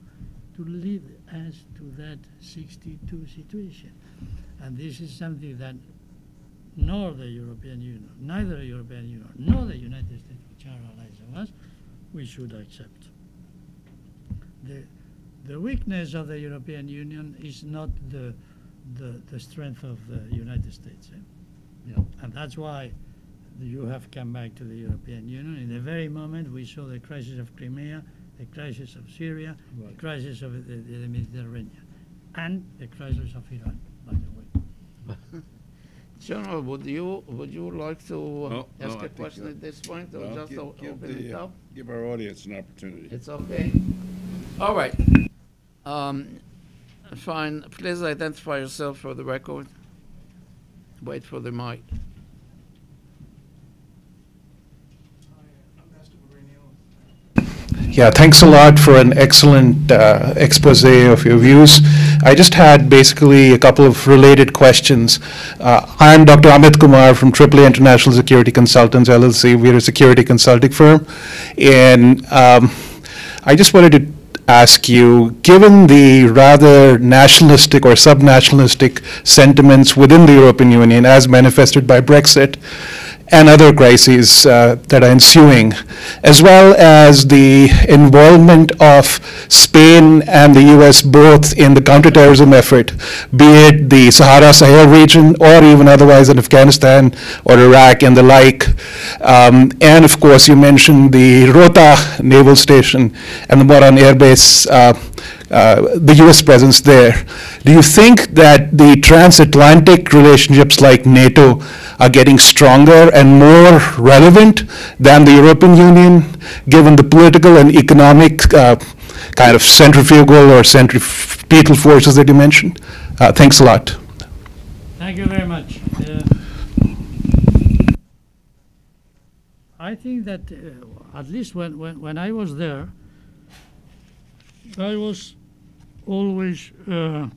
to lead us to that 62 situation. And this is something that nor the European Union, neither the European Union nor the United States, which are allies of us, we should accept. The, the weakness of the European Union is not the, the, the strength of the United States. eh? Yeah. And that's why you have come back to the European Union. In the very moment we saw the crisis of Crimea, the crisis of Syria, the crisis of the, the Mediterranean, and the crisis of Iran, by the way. General, would you, would you like to uh, No, no, ask I a think question at this point, or Well, just give- give open the, it uh, up? Give our audience an opportunity. It's okay? All right. Um, Fine, please identify yourself for the record. Wait for the mic. Yeah, thanks a lot for an excellent uh, expose of your views. I just had basically a couple of related questions. Uh, I'm Dr. Amit Kumar from AAA International Security Consultants LLC. We're a security consulting firm. And um, I just wanted to ask you, given the rather nationalistic or sub-nationalistic sentiments within the European Union as manifested by Brexit, and other crises uh, that are ensuing, as well as the involvement of Spain and the US both in the counterterrorism effort, be it the Sahara Sahel region or even otherwise in Afghanistan or Iraq and the like. Um, and of course, you mentioned the Rota Naval Station and the Morón Air Base. Uh, uh, the US presence there. Do you think that the transatlantic relationships like NATO are getting stronger and more relevant than the European Union, given the political and economic uh, kind of centrifugal or centripetal forces that you mentioned? Uh, thanks a lot. Thank you very much. Uh, I think that uh, at least when, when, when I was there, I was always uh,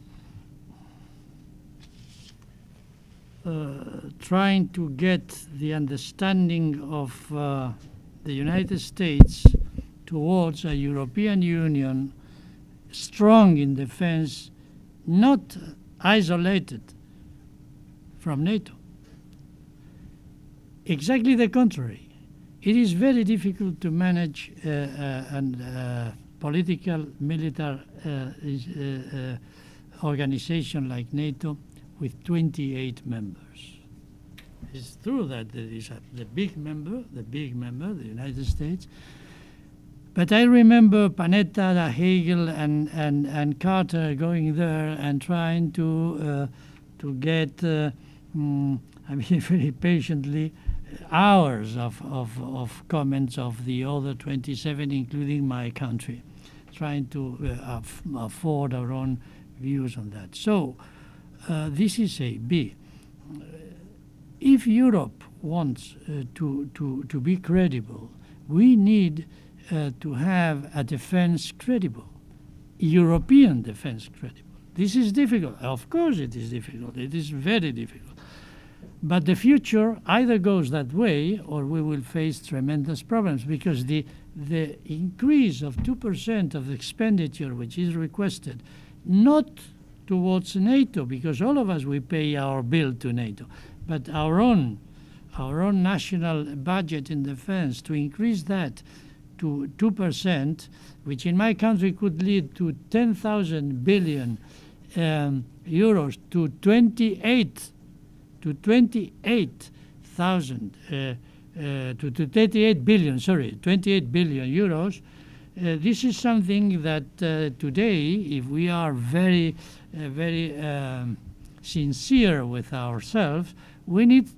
uh, trying to get the understanding of uh, the United States towards a European Union strong in defense, not isolated from NATO. Exactly the contrary. It is very difficult to manage uh, uh, an uh, political, military uh, uh, uh, organization like NATO with 28 members. It's true that there is a, the big member, the big member, the United States. But I remember Panetta, Hagel, and, and, and Carter going there and trying to uh, to get, uh, mm, I mean, very patiently, hours of, of, of comments of the other 27, including my country, trying to uh, aff- afford our own views on that. So uh, this is A. B. If Europe wants uh, to, to, to be credible, we need uh, to have a defense credible, European defense credible. This is difficult. Of course, it is difficult. It is very difficult. But the future either goes that way or we will face tremendous problems because the, the increase of 2% of the expenditure which is requested, not towards NATO, because all of us we pay our bill to NATO, but our own, our own national budget in defense, to increase that to 2%, which in my country could lead to 10,000 billion um, euros to 28 to 28,000 uh, uh, to, to 38 billion, sorry, 28 billion euros. Uh, this is something that uh, today, if we are very, uh, very um, sincere with ourselves, we need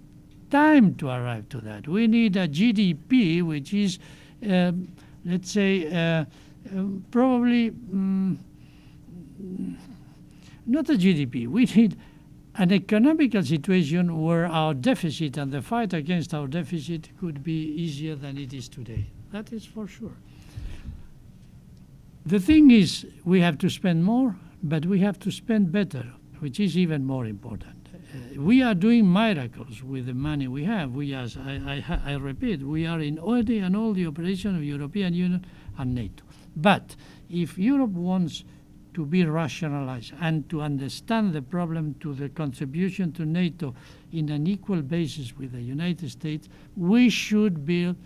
time to arrive to that. We need a GDP which is, um, let's say, uh, um, probably mm, not a GDP. We need an economical situation where our deficit and the fight against our deficit could be easier than it is today. That is for sure. The thing is, we have to spend more, but we have to spend better, which is even more important. Uh, we are doing miracles with the money we have. We, as I, I, I repeat, we are in the and all the operation of European Union and NATO. But if Europe wants to be rationalized and to understand the problem to the contribution to NATO in an equal basis with the United States, we should build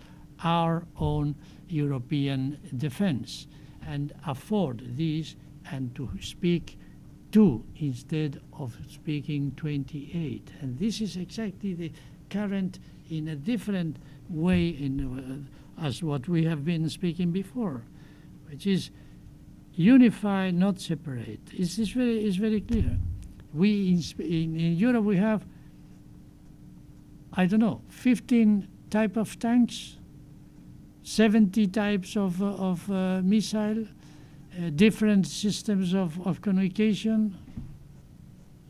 our own European defense and afford these and to speak two instead of speaking 28. And this is exactly the current in a different way in, uh, as what we have been speaking before, which is unify, not separate. It's, it's, very, it's very clear. We in, in, in Europe we have, I don't know, 15 type of tanks, 70 types of, uh, of uh, missile, uh, different systems of, of communication.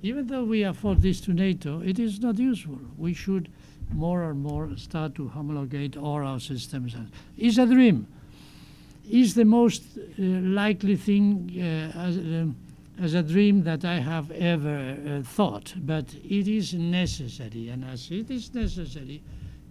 Even though we afford this to NATO, it is not useful. We should more and more start to homologate all our systems. It's a dream. It's the most uh, likely thing uh, as, um, as a dream that I have ever uh, thought, but it is necessary. And as it is necessary,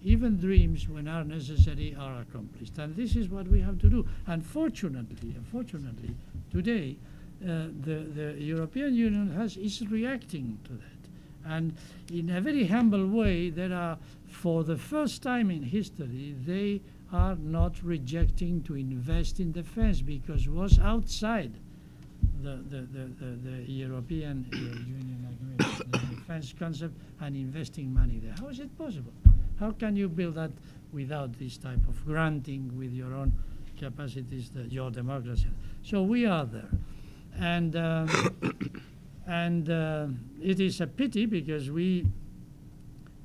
even dreams, when are necessary, are accomplished. And this is what we have to do. Unfortunately, unfortunately, today, uh, the, the European Union has, is reacting to that. And in a very humble way, there are, for the first time in history, they are not rejecting to invest in defense because it was outside the, the, the, the, the European uh, Union agreement, the defense concept, and investing money there. How is it possible? How can you build that without this type of granting with your own capacities, the, your democracy? So we are there. And um, and uh, it is a pity because we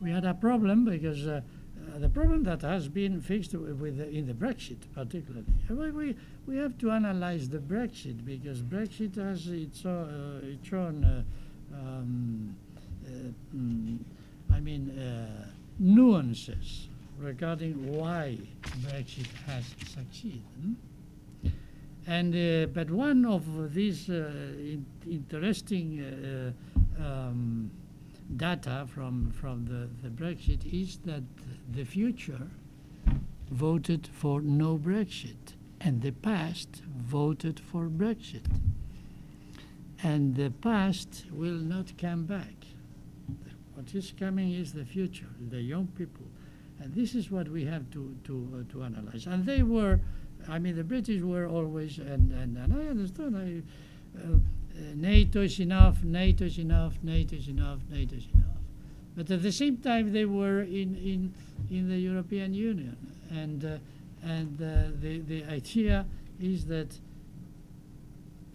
we had a problem because uh, uh, the problem that has been fixed with the, in the Brexit particularly. We, we we have to analyze the Brexit because Brexit has its own, uh, its own uh, um, uh, mm, I mean nuances regarding why Brexit has succeeded. Hmm? And uh, but one of these uh, in interesting uh, um, data from from the, the Brexit is that the future voted for no Brexit, and the past voted for Brexit. And the past will not come back. What is coming is the future, the young people, and this is what we have to to to analyze. And they were I mean, the British were always, and, and, and I understand, I, uh, NATO is enough, NATO is enough, NATO is enough, NATO is enough. But at the same time, they were in, in, in the European Union. And, uh, and uh, the, the idea is that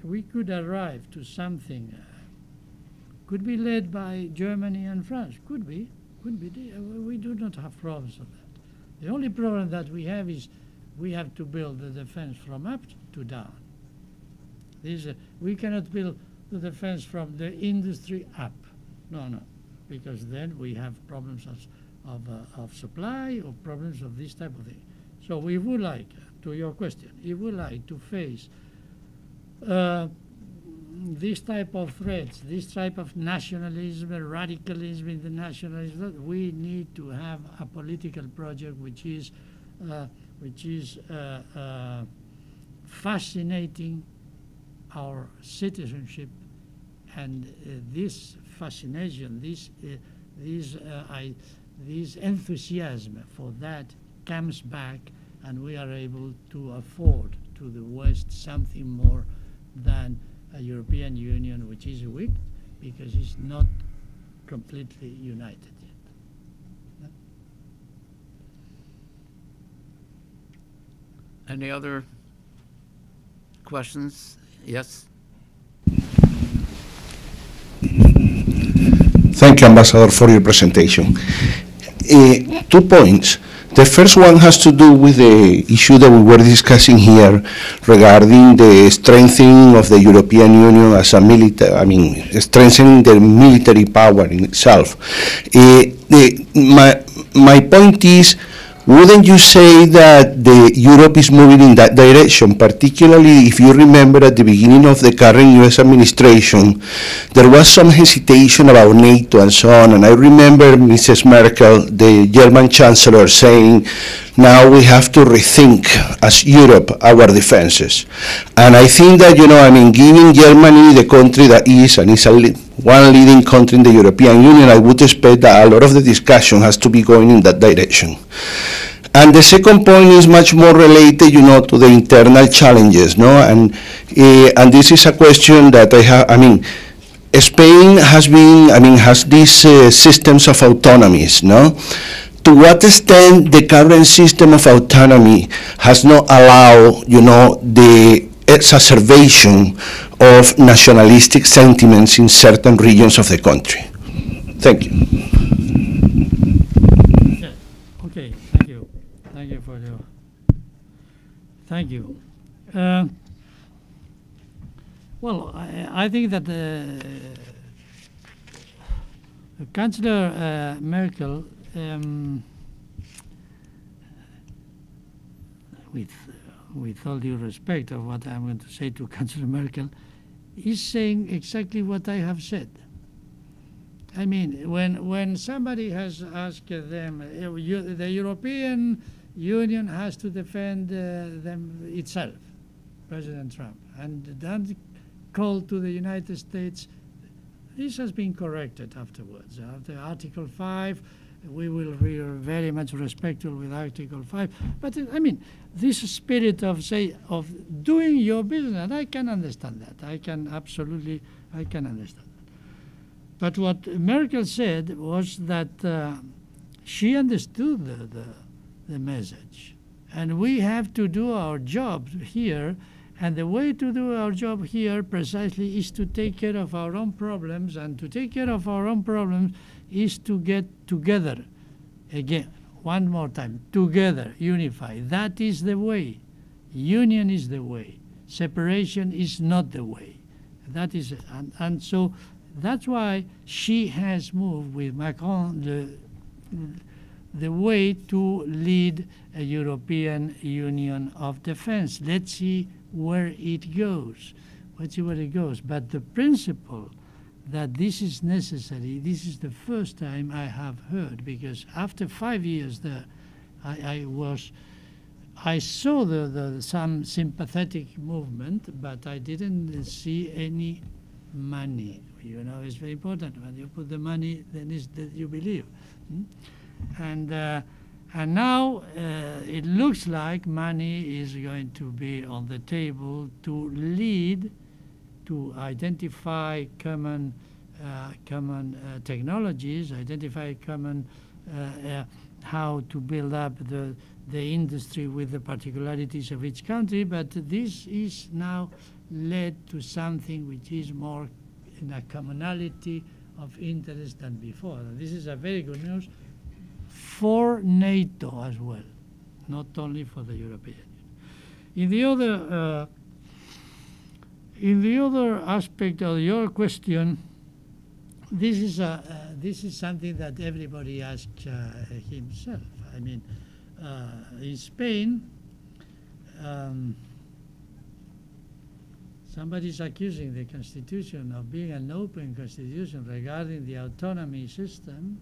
we could arrive to something, uh, could be led by Germany and France, could be, could be. We do not have problems with that. The only problem that we have is we have to build the defense from up to down. This, uh, we cannot build the defense from the industry up. No, no, because then we have problems of, of, uh, of supply or problems of this type of thing. So we would like, to your question, we would like to face uh, this type of threats, this type of nationalism, radicalism in the nationalism, we need to have a political project which is uh, which is uh, uh, fascinating our citizenship and uh, this fascination, this, this, I, this enthusiasm for that comes back and we are able to afford to the West something more than a European Union which is weak because it's not completely united. Yet. Any other questions? Yes? Thank you, Ambassador, for your presentation. Uh, two points. The first one has to do with the issue that we were discussing here regarding the strengthening of the European Union as a military, I mean, strengthening the military power in itself. Uh, the, my, my point is, wouldn't you say that the Europe is moving in that direction, particularly if you remember at the beginning of the current US administration, there was some hesitation about NATO and so on, and I remember Mrs. Merkel, the German chancellor, saying, now we have to rethink as Europe our defenses. And I think that, you know, I mean, giving Germany the country that is and is a le- one leading country in the European Union, I would expect that a lot of the discussion has to be going in that direction. And the second point is much more related, you know, to the internal challenges, no? And eh, and this is a question that I have. I mean, Spain has been, I mean, has these uh, systems of autonomies, no? To what extent the current system of autonomy has not allowed, you know, the exacerbation of nationalistic sentiments in certain regions of the country? Thank you. Yeah, Okay, thank you. Thank you for your, thank you. Uh, Well, I, I think that uh, Chancellor uh, Merkel, um, with, with all due respect of what I'm going to say to Chancellor Merkel, is saying exactly what I have said. I mean, when when somebody has asked them, you, the European Union has to defend uh, them itself, President Trump, and then call to the United States. This has been corrected afterwards. After Article 5, we will be very much respectful with Article 5. But uh, I mean, this spirit of say of doing your business, I can understand that. I can absolutely, I can understand. that. But what Merkel said was that uh, she understood the, the, the message. And we have to do our job here. And the way to do our job here precisely is to take care of our own problems. And to take care of our own problems is to get together. Again, one more time together, unify. That is the way. Union is the way. Separation is not the way. That is, and, and so that's why she has moved with Macron the, the way to lead a European Union of Defense. Let's see where it goes. Let's see where it goes. But the principle that this is necessary, this is the first time I have heard, because after five years there, I, I was, I saw the, the, some sympathetic movement, but I didn't see any money. You know, it's very important. When you put the money, then it's that you believe. Hmm? And uh, and now uh, it looks like money is going to be on the table to lead to identify common uh, common uh, technologies, identify common uh, uh, how to build up the the industry with the particularities of each country. But this is now led to something which is more in a commonality of interest than before. And this is a very good news for NATO as well, not only for the European Union. In the other, uh, in the other aspect of your question, this is a uh, this is something that everybody asks uh, himself. I mean, uh, in Spain. Um, Somebody is accusing the Constitution of being an open Constitution regarding the autonomy system.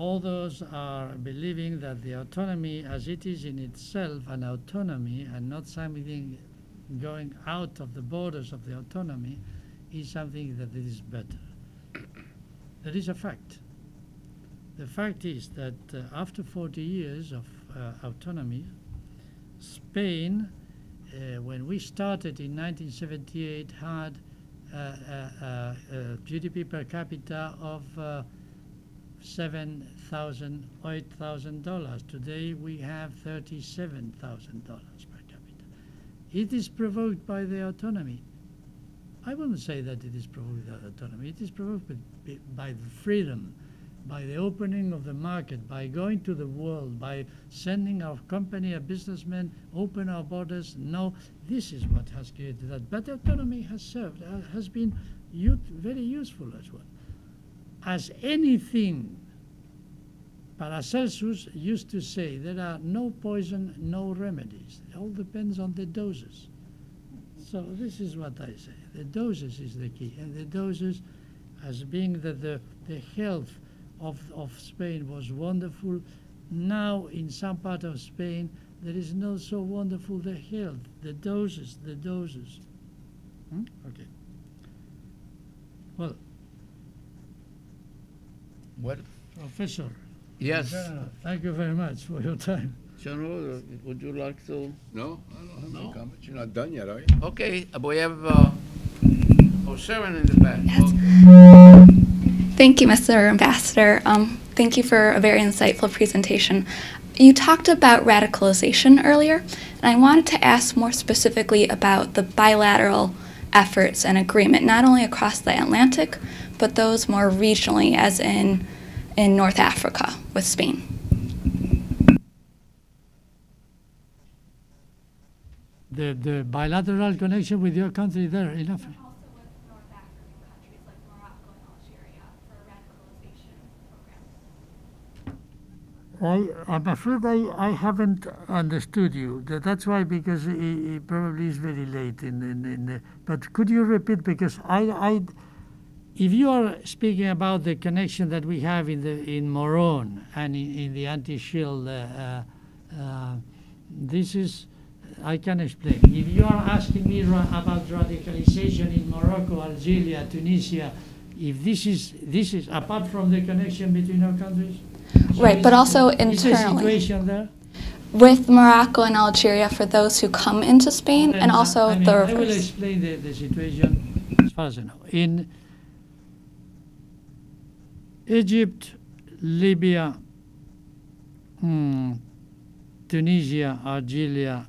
Others are believing that the autonomy, as it is in itself an autonomy and not something going out of the borders of the autonomy, is something that is better. That is a fact. The fact is that uh, after 40 years of uh, autonomy, Spain uh, when we started in 1978, had uh, uh, GDP per capita of seven thousand, eight thousand dollars. Today we have thirty-seven thousand dollars. It is provoked by the autonomy. I wouldn't say that it is provoked by the autonomy. It is provoked by the freedom by the opening of the market, by going to the world, by sending our company, a businessman, open our borders. No, this is what has created that. But autonomy has served, uh, has been very useful as well. As anything, Paracelsus used to say, there are no poison, no remedies. It all depends on the doses. So this is what I say. The doses is the key. And the doses as being that the, the health of, of Spain was wonderful. Now, in some part of Spain, there is not so wonderful the health, the doses, the doses. Hmm? Okay. Well, What? Professor, Yes, General, thank you very much for your time. General, uh, would you like to? No, I don't have No. any comments. You're not done yet, are you? Okay, uh, we have, uh, oh, Sharon in the back. Yes. Thank you, Mr. Ambassador. Um, thank you for a very insightful presentation. You talked about radicalization earlier, and I wanted to ask more specifically about the bilateral efforts and agreement, not only across the Atlantic, but those more regionally, as in in North Africa with Spain. The, the bilateral connection with your country there in Africa. Also with North African countries like Morocco and Algeria for radicalization programs. I, I'm afraid I, I haven't understood you. That, that's why, because it, it probably is very late in, in, in the, but could you repeat? Because I, I, if you are speaking about the connection that we have in the in Morón and in, in the anti-shield, uh, uh, uh, this is, I can explain. If you are asking me ra- about radicalization in Morocco, Algeria, Tunisia, if this is this is apart from the connection between our countries. So Right, but also internally. situation there? With Morocco and Algeria for those who come into Spain, Then and also I mean, the I will explain the, the situation as far as I know. In Egypt, Libya, hmm, Tunisia, Algeria,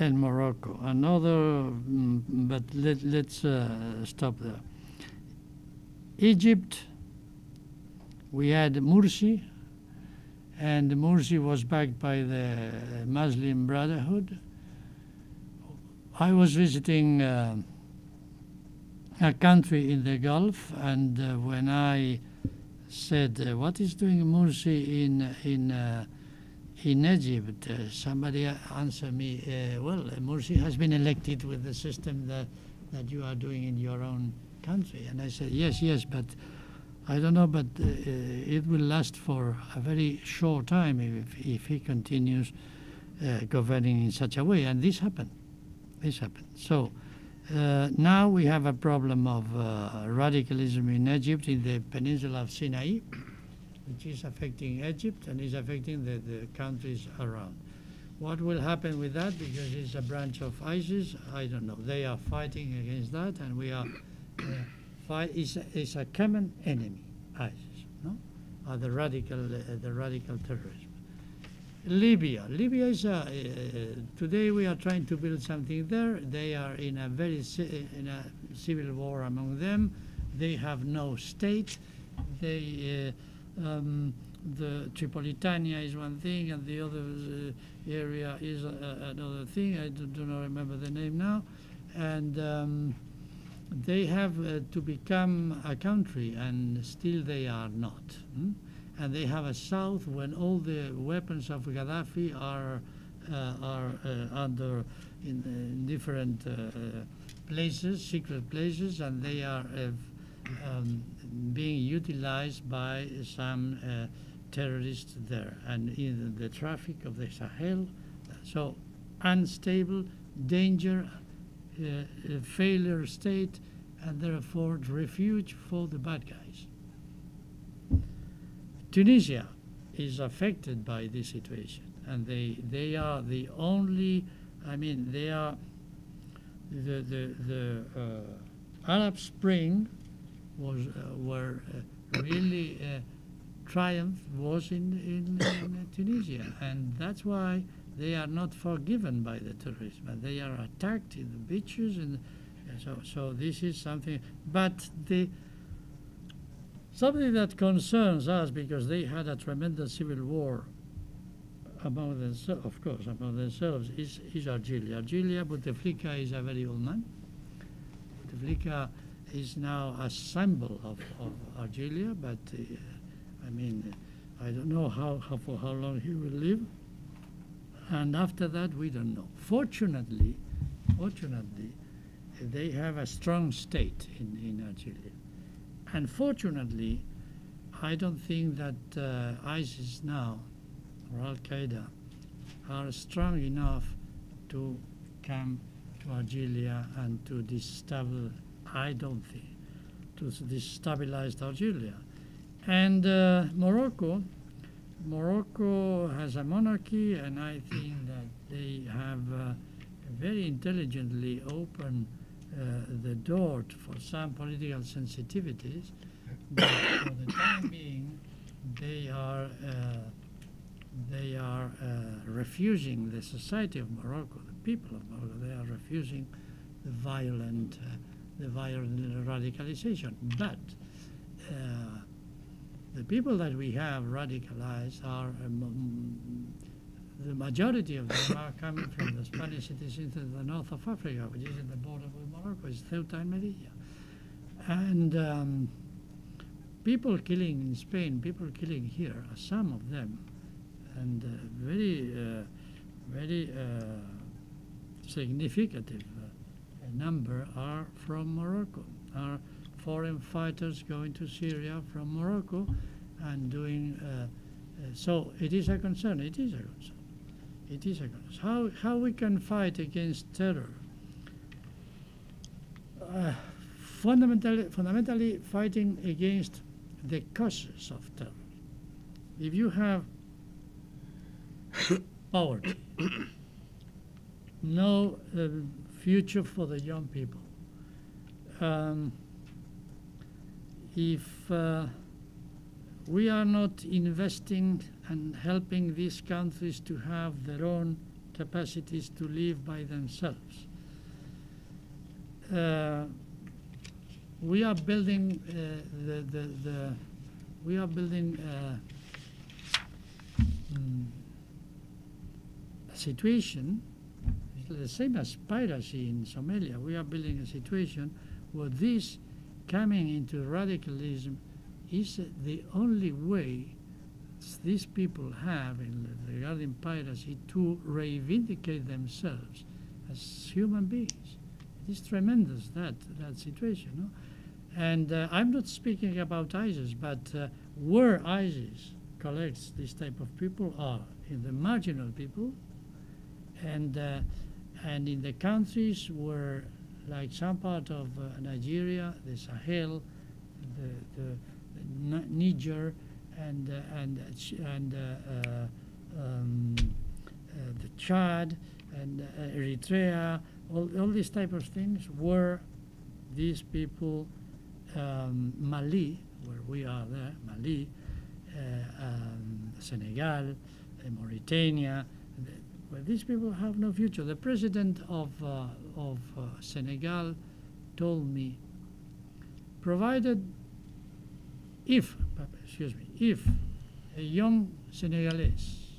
and Morocco. Another, mm, but let, let's uh, stop there. Egypt, we had Mursi, and Mursi was backed by the Muslim Brotherhood. I was visiting uh, a country in the Gulf, and uh, when I said, uh, "What is doing Morsi in in uh, in Egypt?" Uh, somebody answered me, "Well, Morsi has been elected with the system that that you are doing in your own country." And I said, "Yes, yes, but." I don't know, but uh, it will last for a very short time if, if he continues uh, governing in such a way. And this happened. This happened. So uh, now we have a problem of uh, radicalism in Egypt, in the peninsula of Sinai, which is affecting Egypt and is affecting the, the countries around. What will happen with that? Because it's a branch of ISIS, I don't know. They are fighting against that, and we are. Uh, fight is a, is a common enemy, ISIS, no? Uh, the radical, uh, the radical terrorism. Libya, Libya is a, uh, today we are trying to build something there. They are in a very ci- in a civil war among them. They have no state. They uh, um, the Tripolitania is one thing, and the other uh, area is uh, another thing. I do, do not remember the name now, and. Um, they have uh, to become a country, and still they are not. hmm? And they have a south when all the weapons of Gaddafi are uh, are uh, under in, in different uh, uh, places, secret places, and they are uh, um, being utilized by some uh, terrorists there, and in the traffic of the Sahel. So unstable, danger, uh, failure state and therefore refuge for the bad guys. Tunisia is affected by this situation and they, they are the only, I mean, they are the, the, the uh, Arab Spring was uh, where uh, really uh, triumph was in, in, in Tunisia and that's why they are not forgiven by the terrorism. They are attacked in the beaches, and and so so this is something. But the something that concerns us because they had a tremendous civil war among themselves, of course, among themselves, is, is Algeria. Algeria, Bouteflika is a very old man. Bouteflika is now a symbol of, of Algeria, but uh, I mean, I don't know how, how for how long he will live and after that we don't know. Fortunately, fortunately, they have a strong state in, in Algeria. Unfortunately, I don't think that uh, ISIS now or Al Qaeda are strong enough to come to Algeria and to destabilize, I don't think, to destabilize Algeria. And uh, Morocco, Morocco has a monarchy, and I think that they have uh, very intelligently opened the door for some political sensitivities. But for the time being, they are uh, they are uh, refusing the society of Morocco, the people of Morocco. They are refusing the violent uh, the violent radicalization. But uh, the people that we have radicalized are um, the majority of them are coming from the Spanish citizens in the north of Africa, which is in the border with Morocco, it's Ceuta and Melilla. And um, people killing in Spain, people killing here, are some of them, and uh, very, uh, very uh, significant uh, number are from Morocco, are foreign fighters going to Syria from Morocco and doing. Uh, uh, so it is a concern. It is a concern. It is. How how we can fight against terror? Uh, fundamentally, fundamentally fighting against the causes of terror. If you have poverty, no uh, future for the young people, um, if uh, we are not investing and helping these countries to have their own capacities to live by themselves, uh, we are building uh, the, the, the we are building uh, mm, a situation the same as piracy in Somalia. We are building a situation where this coming into radicalism is the only way these people have in regarding piracy to reivindicate themselves as human beings. It is tremendous that that situation. No? And uh, I'm not speaking about ISIS, but uh, where ISIS collects this type of people are in the marginal people and uh, and in the countries where, like some part of uh, Nigeria, the Sahel, the, the, Niger, and uh, and uh, and uh, um, the Chad and Eritrea, all, all these type of things, were these people, um, Mali, where we are there, Mali, um, Senegal, Mauritania, where these people have no future. The president of, uh, of uh, Senegal told me, provided if, excuse me, if a young Senegalese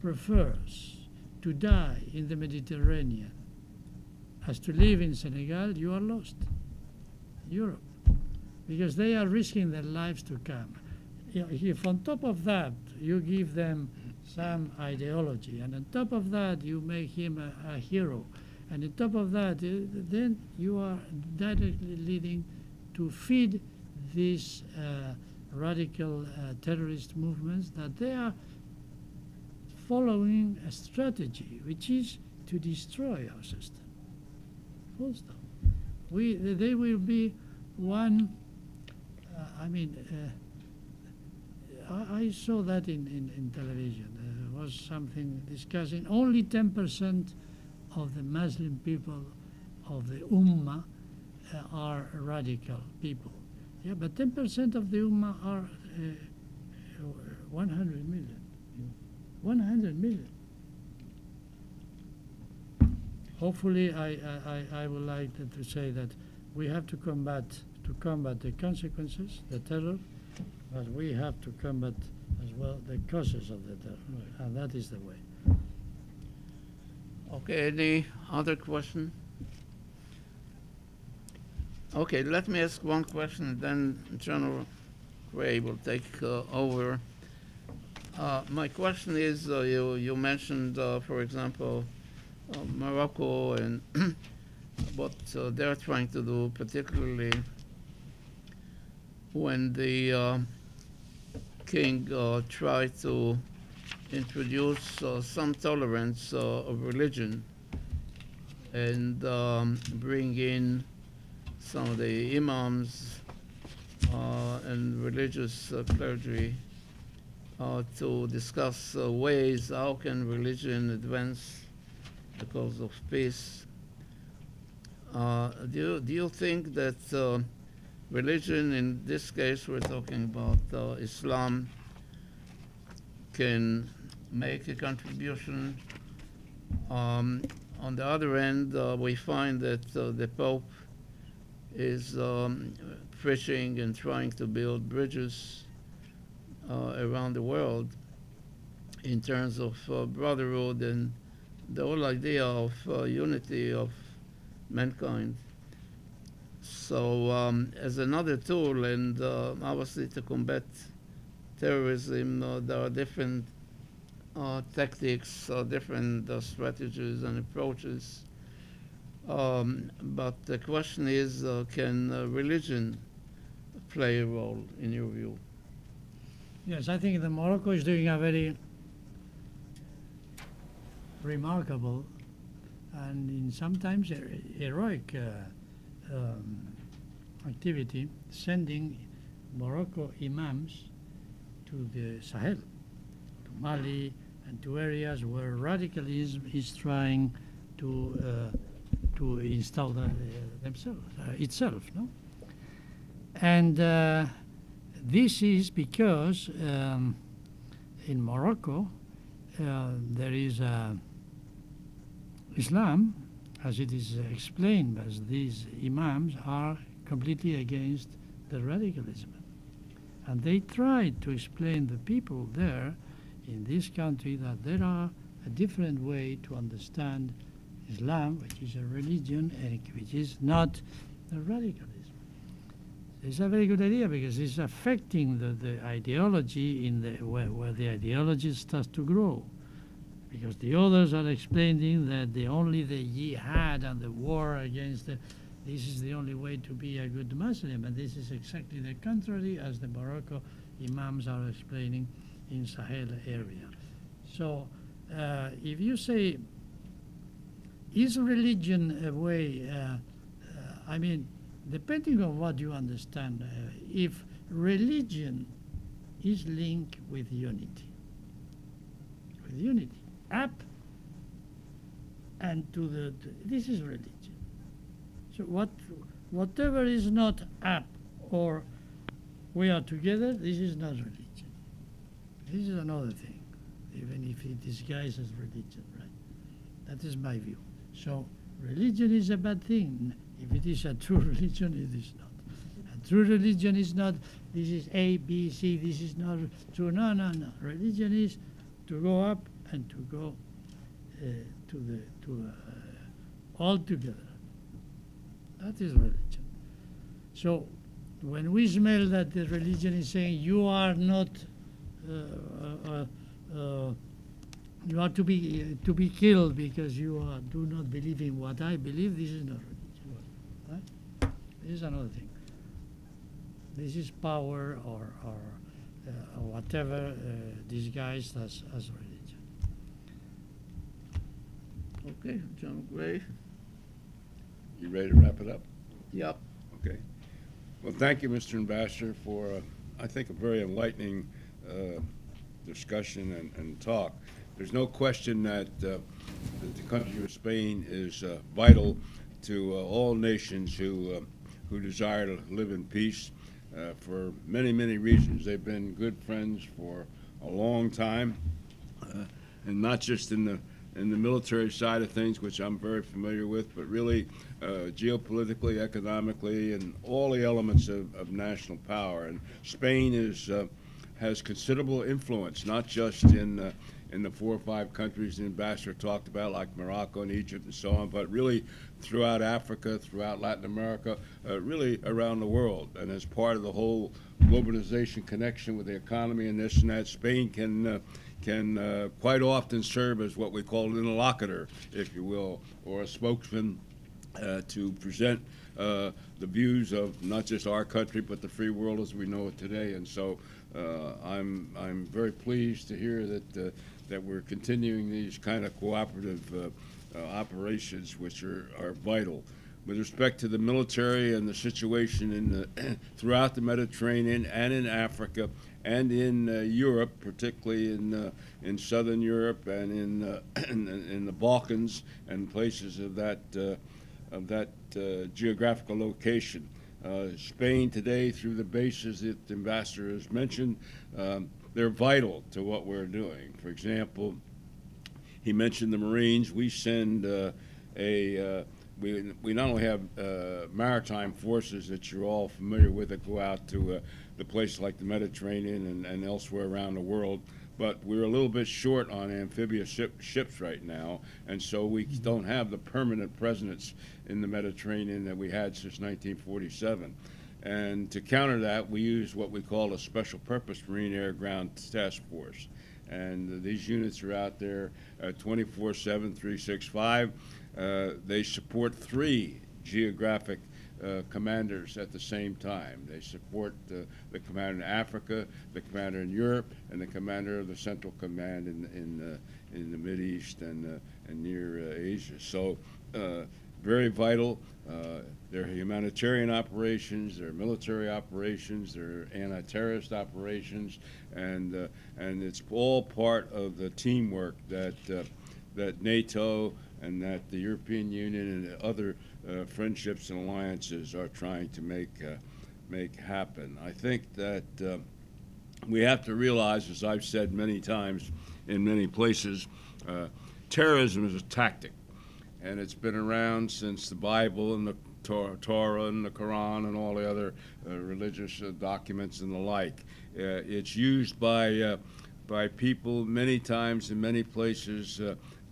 prefers to die in the Mediterranean as to live in Senegal, you are lost. Europe. Because they are risking their lives to come. If on top of that you give them some ideology, and on top of that you make him a, a hero, and on top of that, uh, then you are directly leading to feed these uh, radical uh, terrorist movements that they are following a strategy which is to destroy our system. Full stop. We, they will be one, uh, I mean, uh, I, I saw that in, in, in television. There was something discussing only 10% of the Muslim people of the Ummah uh, are radical people. Yeah, but 10% of the Ummah are uh, 100 million. 100 million. Hopefully, I, I, I- would like to- to say that we have to combat to combat the consequences, the terror, but we have to combat as well the causes of the terror, and that is the way. Okay, any other question? Okay, let me ask one question, then General Gray will take uh, over. Uh, My question is, uh, you, you mentioned, uh, for example, uh, Morocco and what uh, they're trying to do, particularly when the king tried to introduce some tolerance of religion and um, bring in some of the imams uh, and religious uh, clergy uh, to discuss ways how can religion advance the cause of peace. Do, you, do you think that religion, in this case we're talking about Islam, can make a contribution? Um, on the other end, uh, we find that uh, the Pope is um, preaching and trying to build bridges uh, around the world in terms of uh, brotherhood and the whole idea of uh, unity of mankind. So, um, as another tool, and uh, obviously to combat terrorism, uh, there are different uh, tactics, different strategies and approaches. Um, but the question is, uh, can uh, religion play a role in your view? Yes, I think that Morocco is doing a very remarkable and in sometimes her- heroic uh, um, activity, sending Morocco imams to the Sahel, to Mali, and to areas where radicalism is trying to uh, to install the, themselves uh, itself, no. And uh, this is because um, in Morocco uh, there is Islam, as it is explained, as these imams are completely against the radicalism. And they tried to explain the people there in this country that there are a different way to understand Islam, which is a religion, and which is not a radicalism. It's a very good idea because it's affecting the, the ideology in the where, where the ideology starts to grow. Because the others are explaining that the only the jihad and the war against the, this is the only way to be a good Muslim, and this is exactly the contrary as the Morocco imams are explaining in Sahel area. So, uh, if you say, is religion a way? Uh, uh, I mean, depending on what you understand, uh, if religion is linked with unity, with unity, up and to the, to- this is religion. So what, whatever is not up or we are together, this is not religion. This is another thing, even if it disguises religion, right? That is my view. So religion is a bad thing. If it is a true religion, it is not. A true religion is not, this is A, B, C, this is not true. No, no, no. Religion is to go up and to go uh, to the, to uh, all together. That is religion. So when we smell that the religion is saying you are not uh, uh, uh, you are to be to be killed because you are, do not believe in what I believe. This is not religion, right? This is another thing. This is power or or, uh, or whatever uh, disguised as as religion. Okay, John Gray. You ready to wrap it up? Yep. Okay. Well, thank you, Mr. Ambassador, for, uh, I think, a very enlightening uh, discussion and, and talk. There's no question that, uh, that the country of Spain is uh, vital to uh, all nations who, uh, who desire to live in peace uh, for many, many reasons. They've been good friends for a long time, uh, and not just in the in the military side of things, which I'm very familiar with, but really uh, geopolitically, economically, and all the elements of, of national power. And Spain is uh, has considerable influence, not just in uh, in the four or five countries the ambassador talked about, like Morocco and Egypt and so on, but really throughout Africa, throughout Latin America, uh, really around the world. And as part of the whole globalization connection with the economy and this and that, Spain can. Uh, can uh, quite often serve as what we call an interlocutor, if you will, or a spokesman uh, to present uh, the views of not just our country but the free world as we know it today. And so uh, I'm I'm very pleased to hear that that we're continuing these kind of cooperative uh, uh, operations, which are, are vital. With respect to the military and the situation in the, throughout the Mediterranean and in Africa and in uh, Europe, particularly in uh, in southern Europe and in, uh, in in the Balkans and places of that uh, of that geographical location. Spain today, through the bases that the ambassador has mentioned, um, they're vital to what we're doing. For example, he mentioned the Marines. We send uh, a uh, we, we not only have uh, maritime forces that you're all familiar with that go out to uh, the places like the Mediterranean and, and elsewhere around the world, but we're a little bit short on amphibious ship, ships right now, and so we don't have the permanent presence in the Mediterranean that we had since 1947. And to counter that, we use what we call a Special Purpose Marine Air Ground Task Force. And these units are out there 24 7, 365. Uh, they support three geographic uh, commanders at the same time. They support uh, the commander in Africa, the commander in Europe, and the commander of the Central Command in in, uh, in the Mid East and uh, and near uh, Asia. So very vital. their humanitarian operations, their military operations, their anti-terrorist operations, and and it's all part of the teamwork that that NATO and that the European Union and other uh, friendships and alliances are trying to make uh, make happen. I think that uh, we have to realize, as I've said many times in many places, uh, terrorism is a tactic, and it's been around since the Bible and the Torah and the Quran and all the other uh, religious uh, documents and the like. it's used by by people many times in many places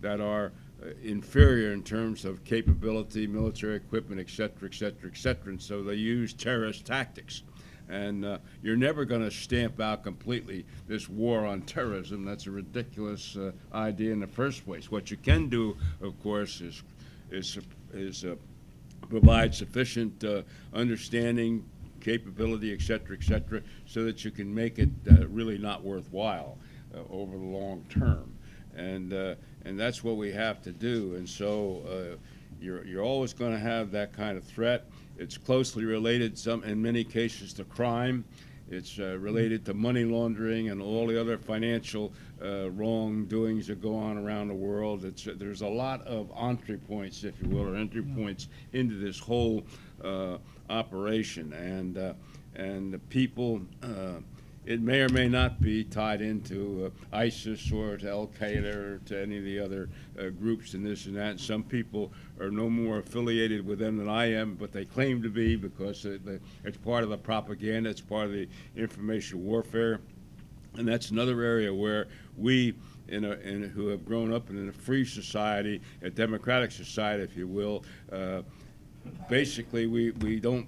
that are uh, inferior in terms of capability, military equipment, et cetera, et cetera, et cetera. And so they use terrorist tactics. And uh, you're never going to stamp out completely this war on terrorism. That's a ridiculous uh, idea in the first place. What you can do, of course, is is is uh, provide sufficient uh, understanding, capability, et cetera, et cetera, so that you can make it uh, really not worthwhile over the long term. And and that's what we have to do. And so you're, you're always going to have that kind of threat. It's closely related, some in many cases, to crime. It's uh, related to money laundering and all the other financial uh, wrongdoings that go on around the world. It's, uh, there's a lot of entry points, if you will, or entry points into this whole uh, operation. And, uh, and the people it may or may not be tied into uh, ISIS or to Al Qaeda or to any of the other uh, groups and this and that. Some people are no more affiliated with them than I am, but they claim to be because it, it's part of the propaganda, it's part of the information warfare. And that's another area where we, in a, in, who have grown up in a free society, a democratic society, if you will, uh, basically we, we don't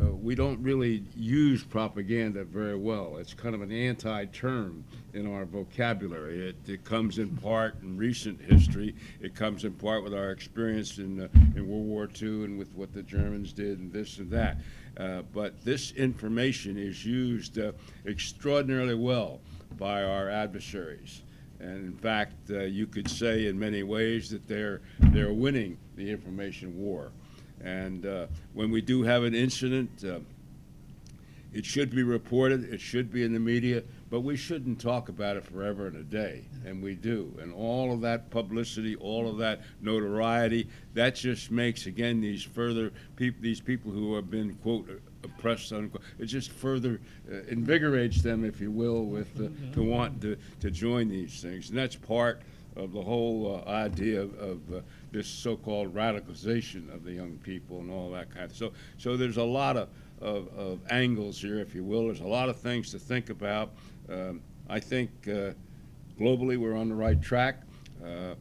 uh, we don't really use propaganda very well. It's kind of an anti-term in our vocabulary. It, it, comes in part in recent history. It comes in part with our experience in, uh, in World War II and with what the Germans did and this and that. Uh, but this information is used uh, extraordinarily well by our adversaries. And in fact, uh, you could say in many ways that they're, they're winning the information war. And uh, when we do have an incident, uh, it should be reported, it should be in the media, but we shouldn't talk about it forever and a day, and we do. And all of that publicity, all of that notoriety, that just makes again these further people, these people who have been quote oppressed, unquote, it just further uh, invigorates them, if you will, with uh, to want to to join these things, and that's part of the whole uh, idea of, of uh, this so-called radicalization of the young people and all that kind of so so there's a lot of, of, of angles here if you will there's a lot of things to think about um, I think uh, globally we're on the right track uh,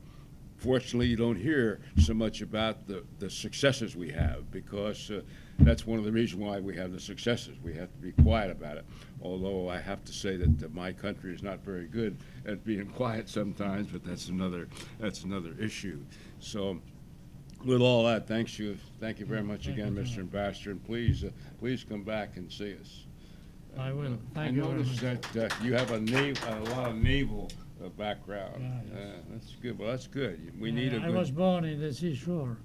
fortunately you don't hear so much about the, the successes we have because uh, that's one of the reasons why we have the successes. We have to be quiet about it. Although I have to say that uh, my country is not very good at being quiet sometimes, but that's another that's another issue. So, with all that, thanks you, thank you very much Thank again, Mr. Ambassador, and please uh, please come back and see us. I will. I Thank you very noticed that uh, you have a, a lot of naval uh, background. Yeah, Uh, yes. That's good, well, that's good. We Uh, need a I was born in the seashore,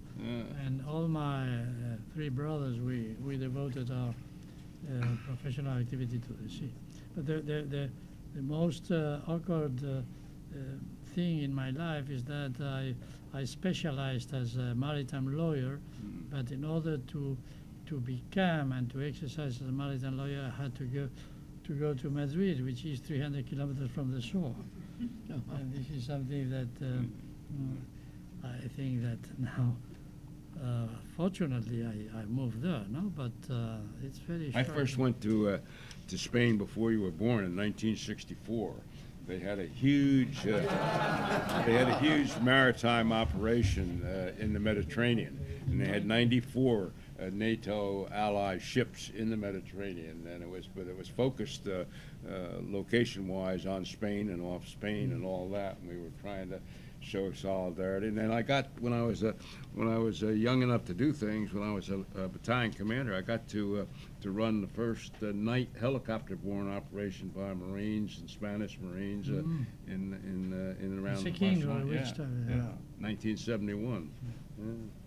and all my uh, three brothers, we, we devoted our uh, professional activity to the sea. But the, the, the, the most uh, awkward uh, uh, thing in my life is that I, I specialized as a maritime lawyer, Mm. but in order to, to become and to exercise as a maritime lawyer, I had to go to go to Madrid, which is 300 kilometers from the shore. and this is something that um, mm, I think that now, uh, fortunately, I, I moved there, no? But uh, it's very I first went to, uh, to Spain before you were born in 1964. They had a huge, uh, they had a huge maritime operation uh, in the Mediterranean, and they had 94 uh, NATO allied ships in the Mediterranean, and it was, but it was focused uh, uh, location-wise on Spain and off Spain and all that, and we were trying to show solidarity. And then I got, when I was, uh, when I was uh, young enough to do things, when I was a a battalion commander, I got to, uh, to run the first uh, night helicopter-borne operation by Marines and Spanish Marines uh, Mm. in, in, uh, in and around. Sikkim, or Barcelona. which Yeah, time, Yeah, yeah. 1971. Yeah,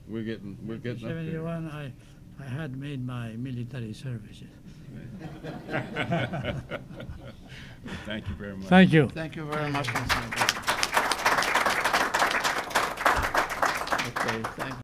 We're getting, we're getting up there. 71, I, I had made my military services. Thank you very much. Thank you. Thank you very much, Mr. Ambassador. Okay, thank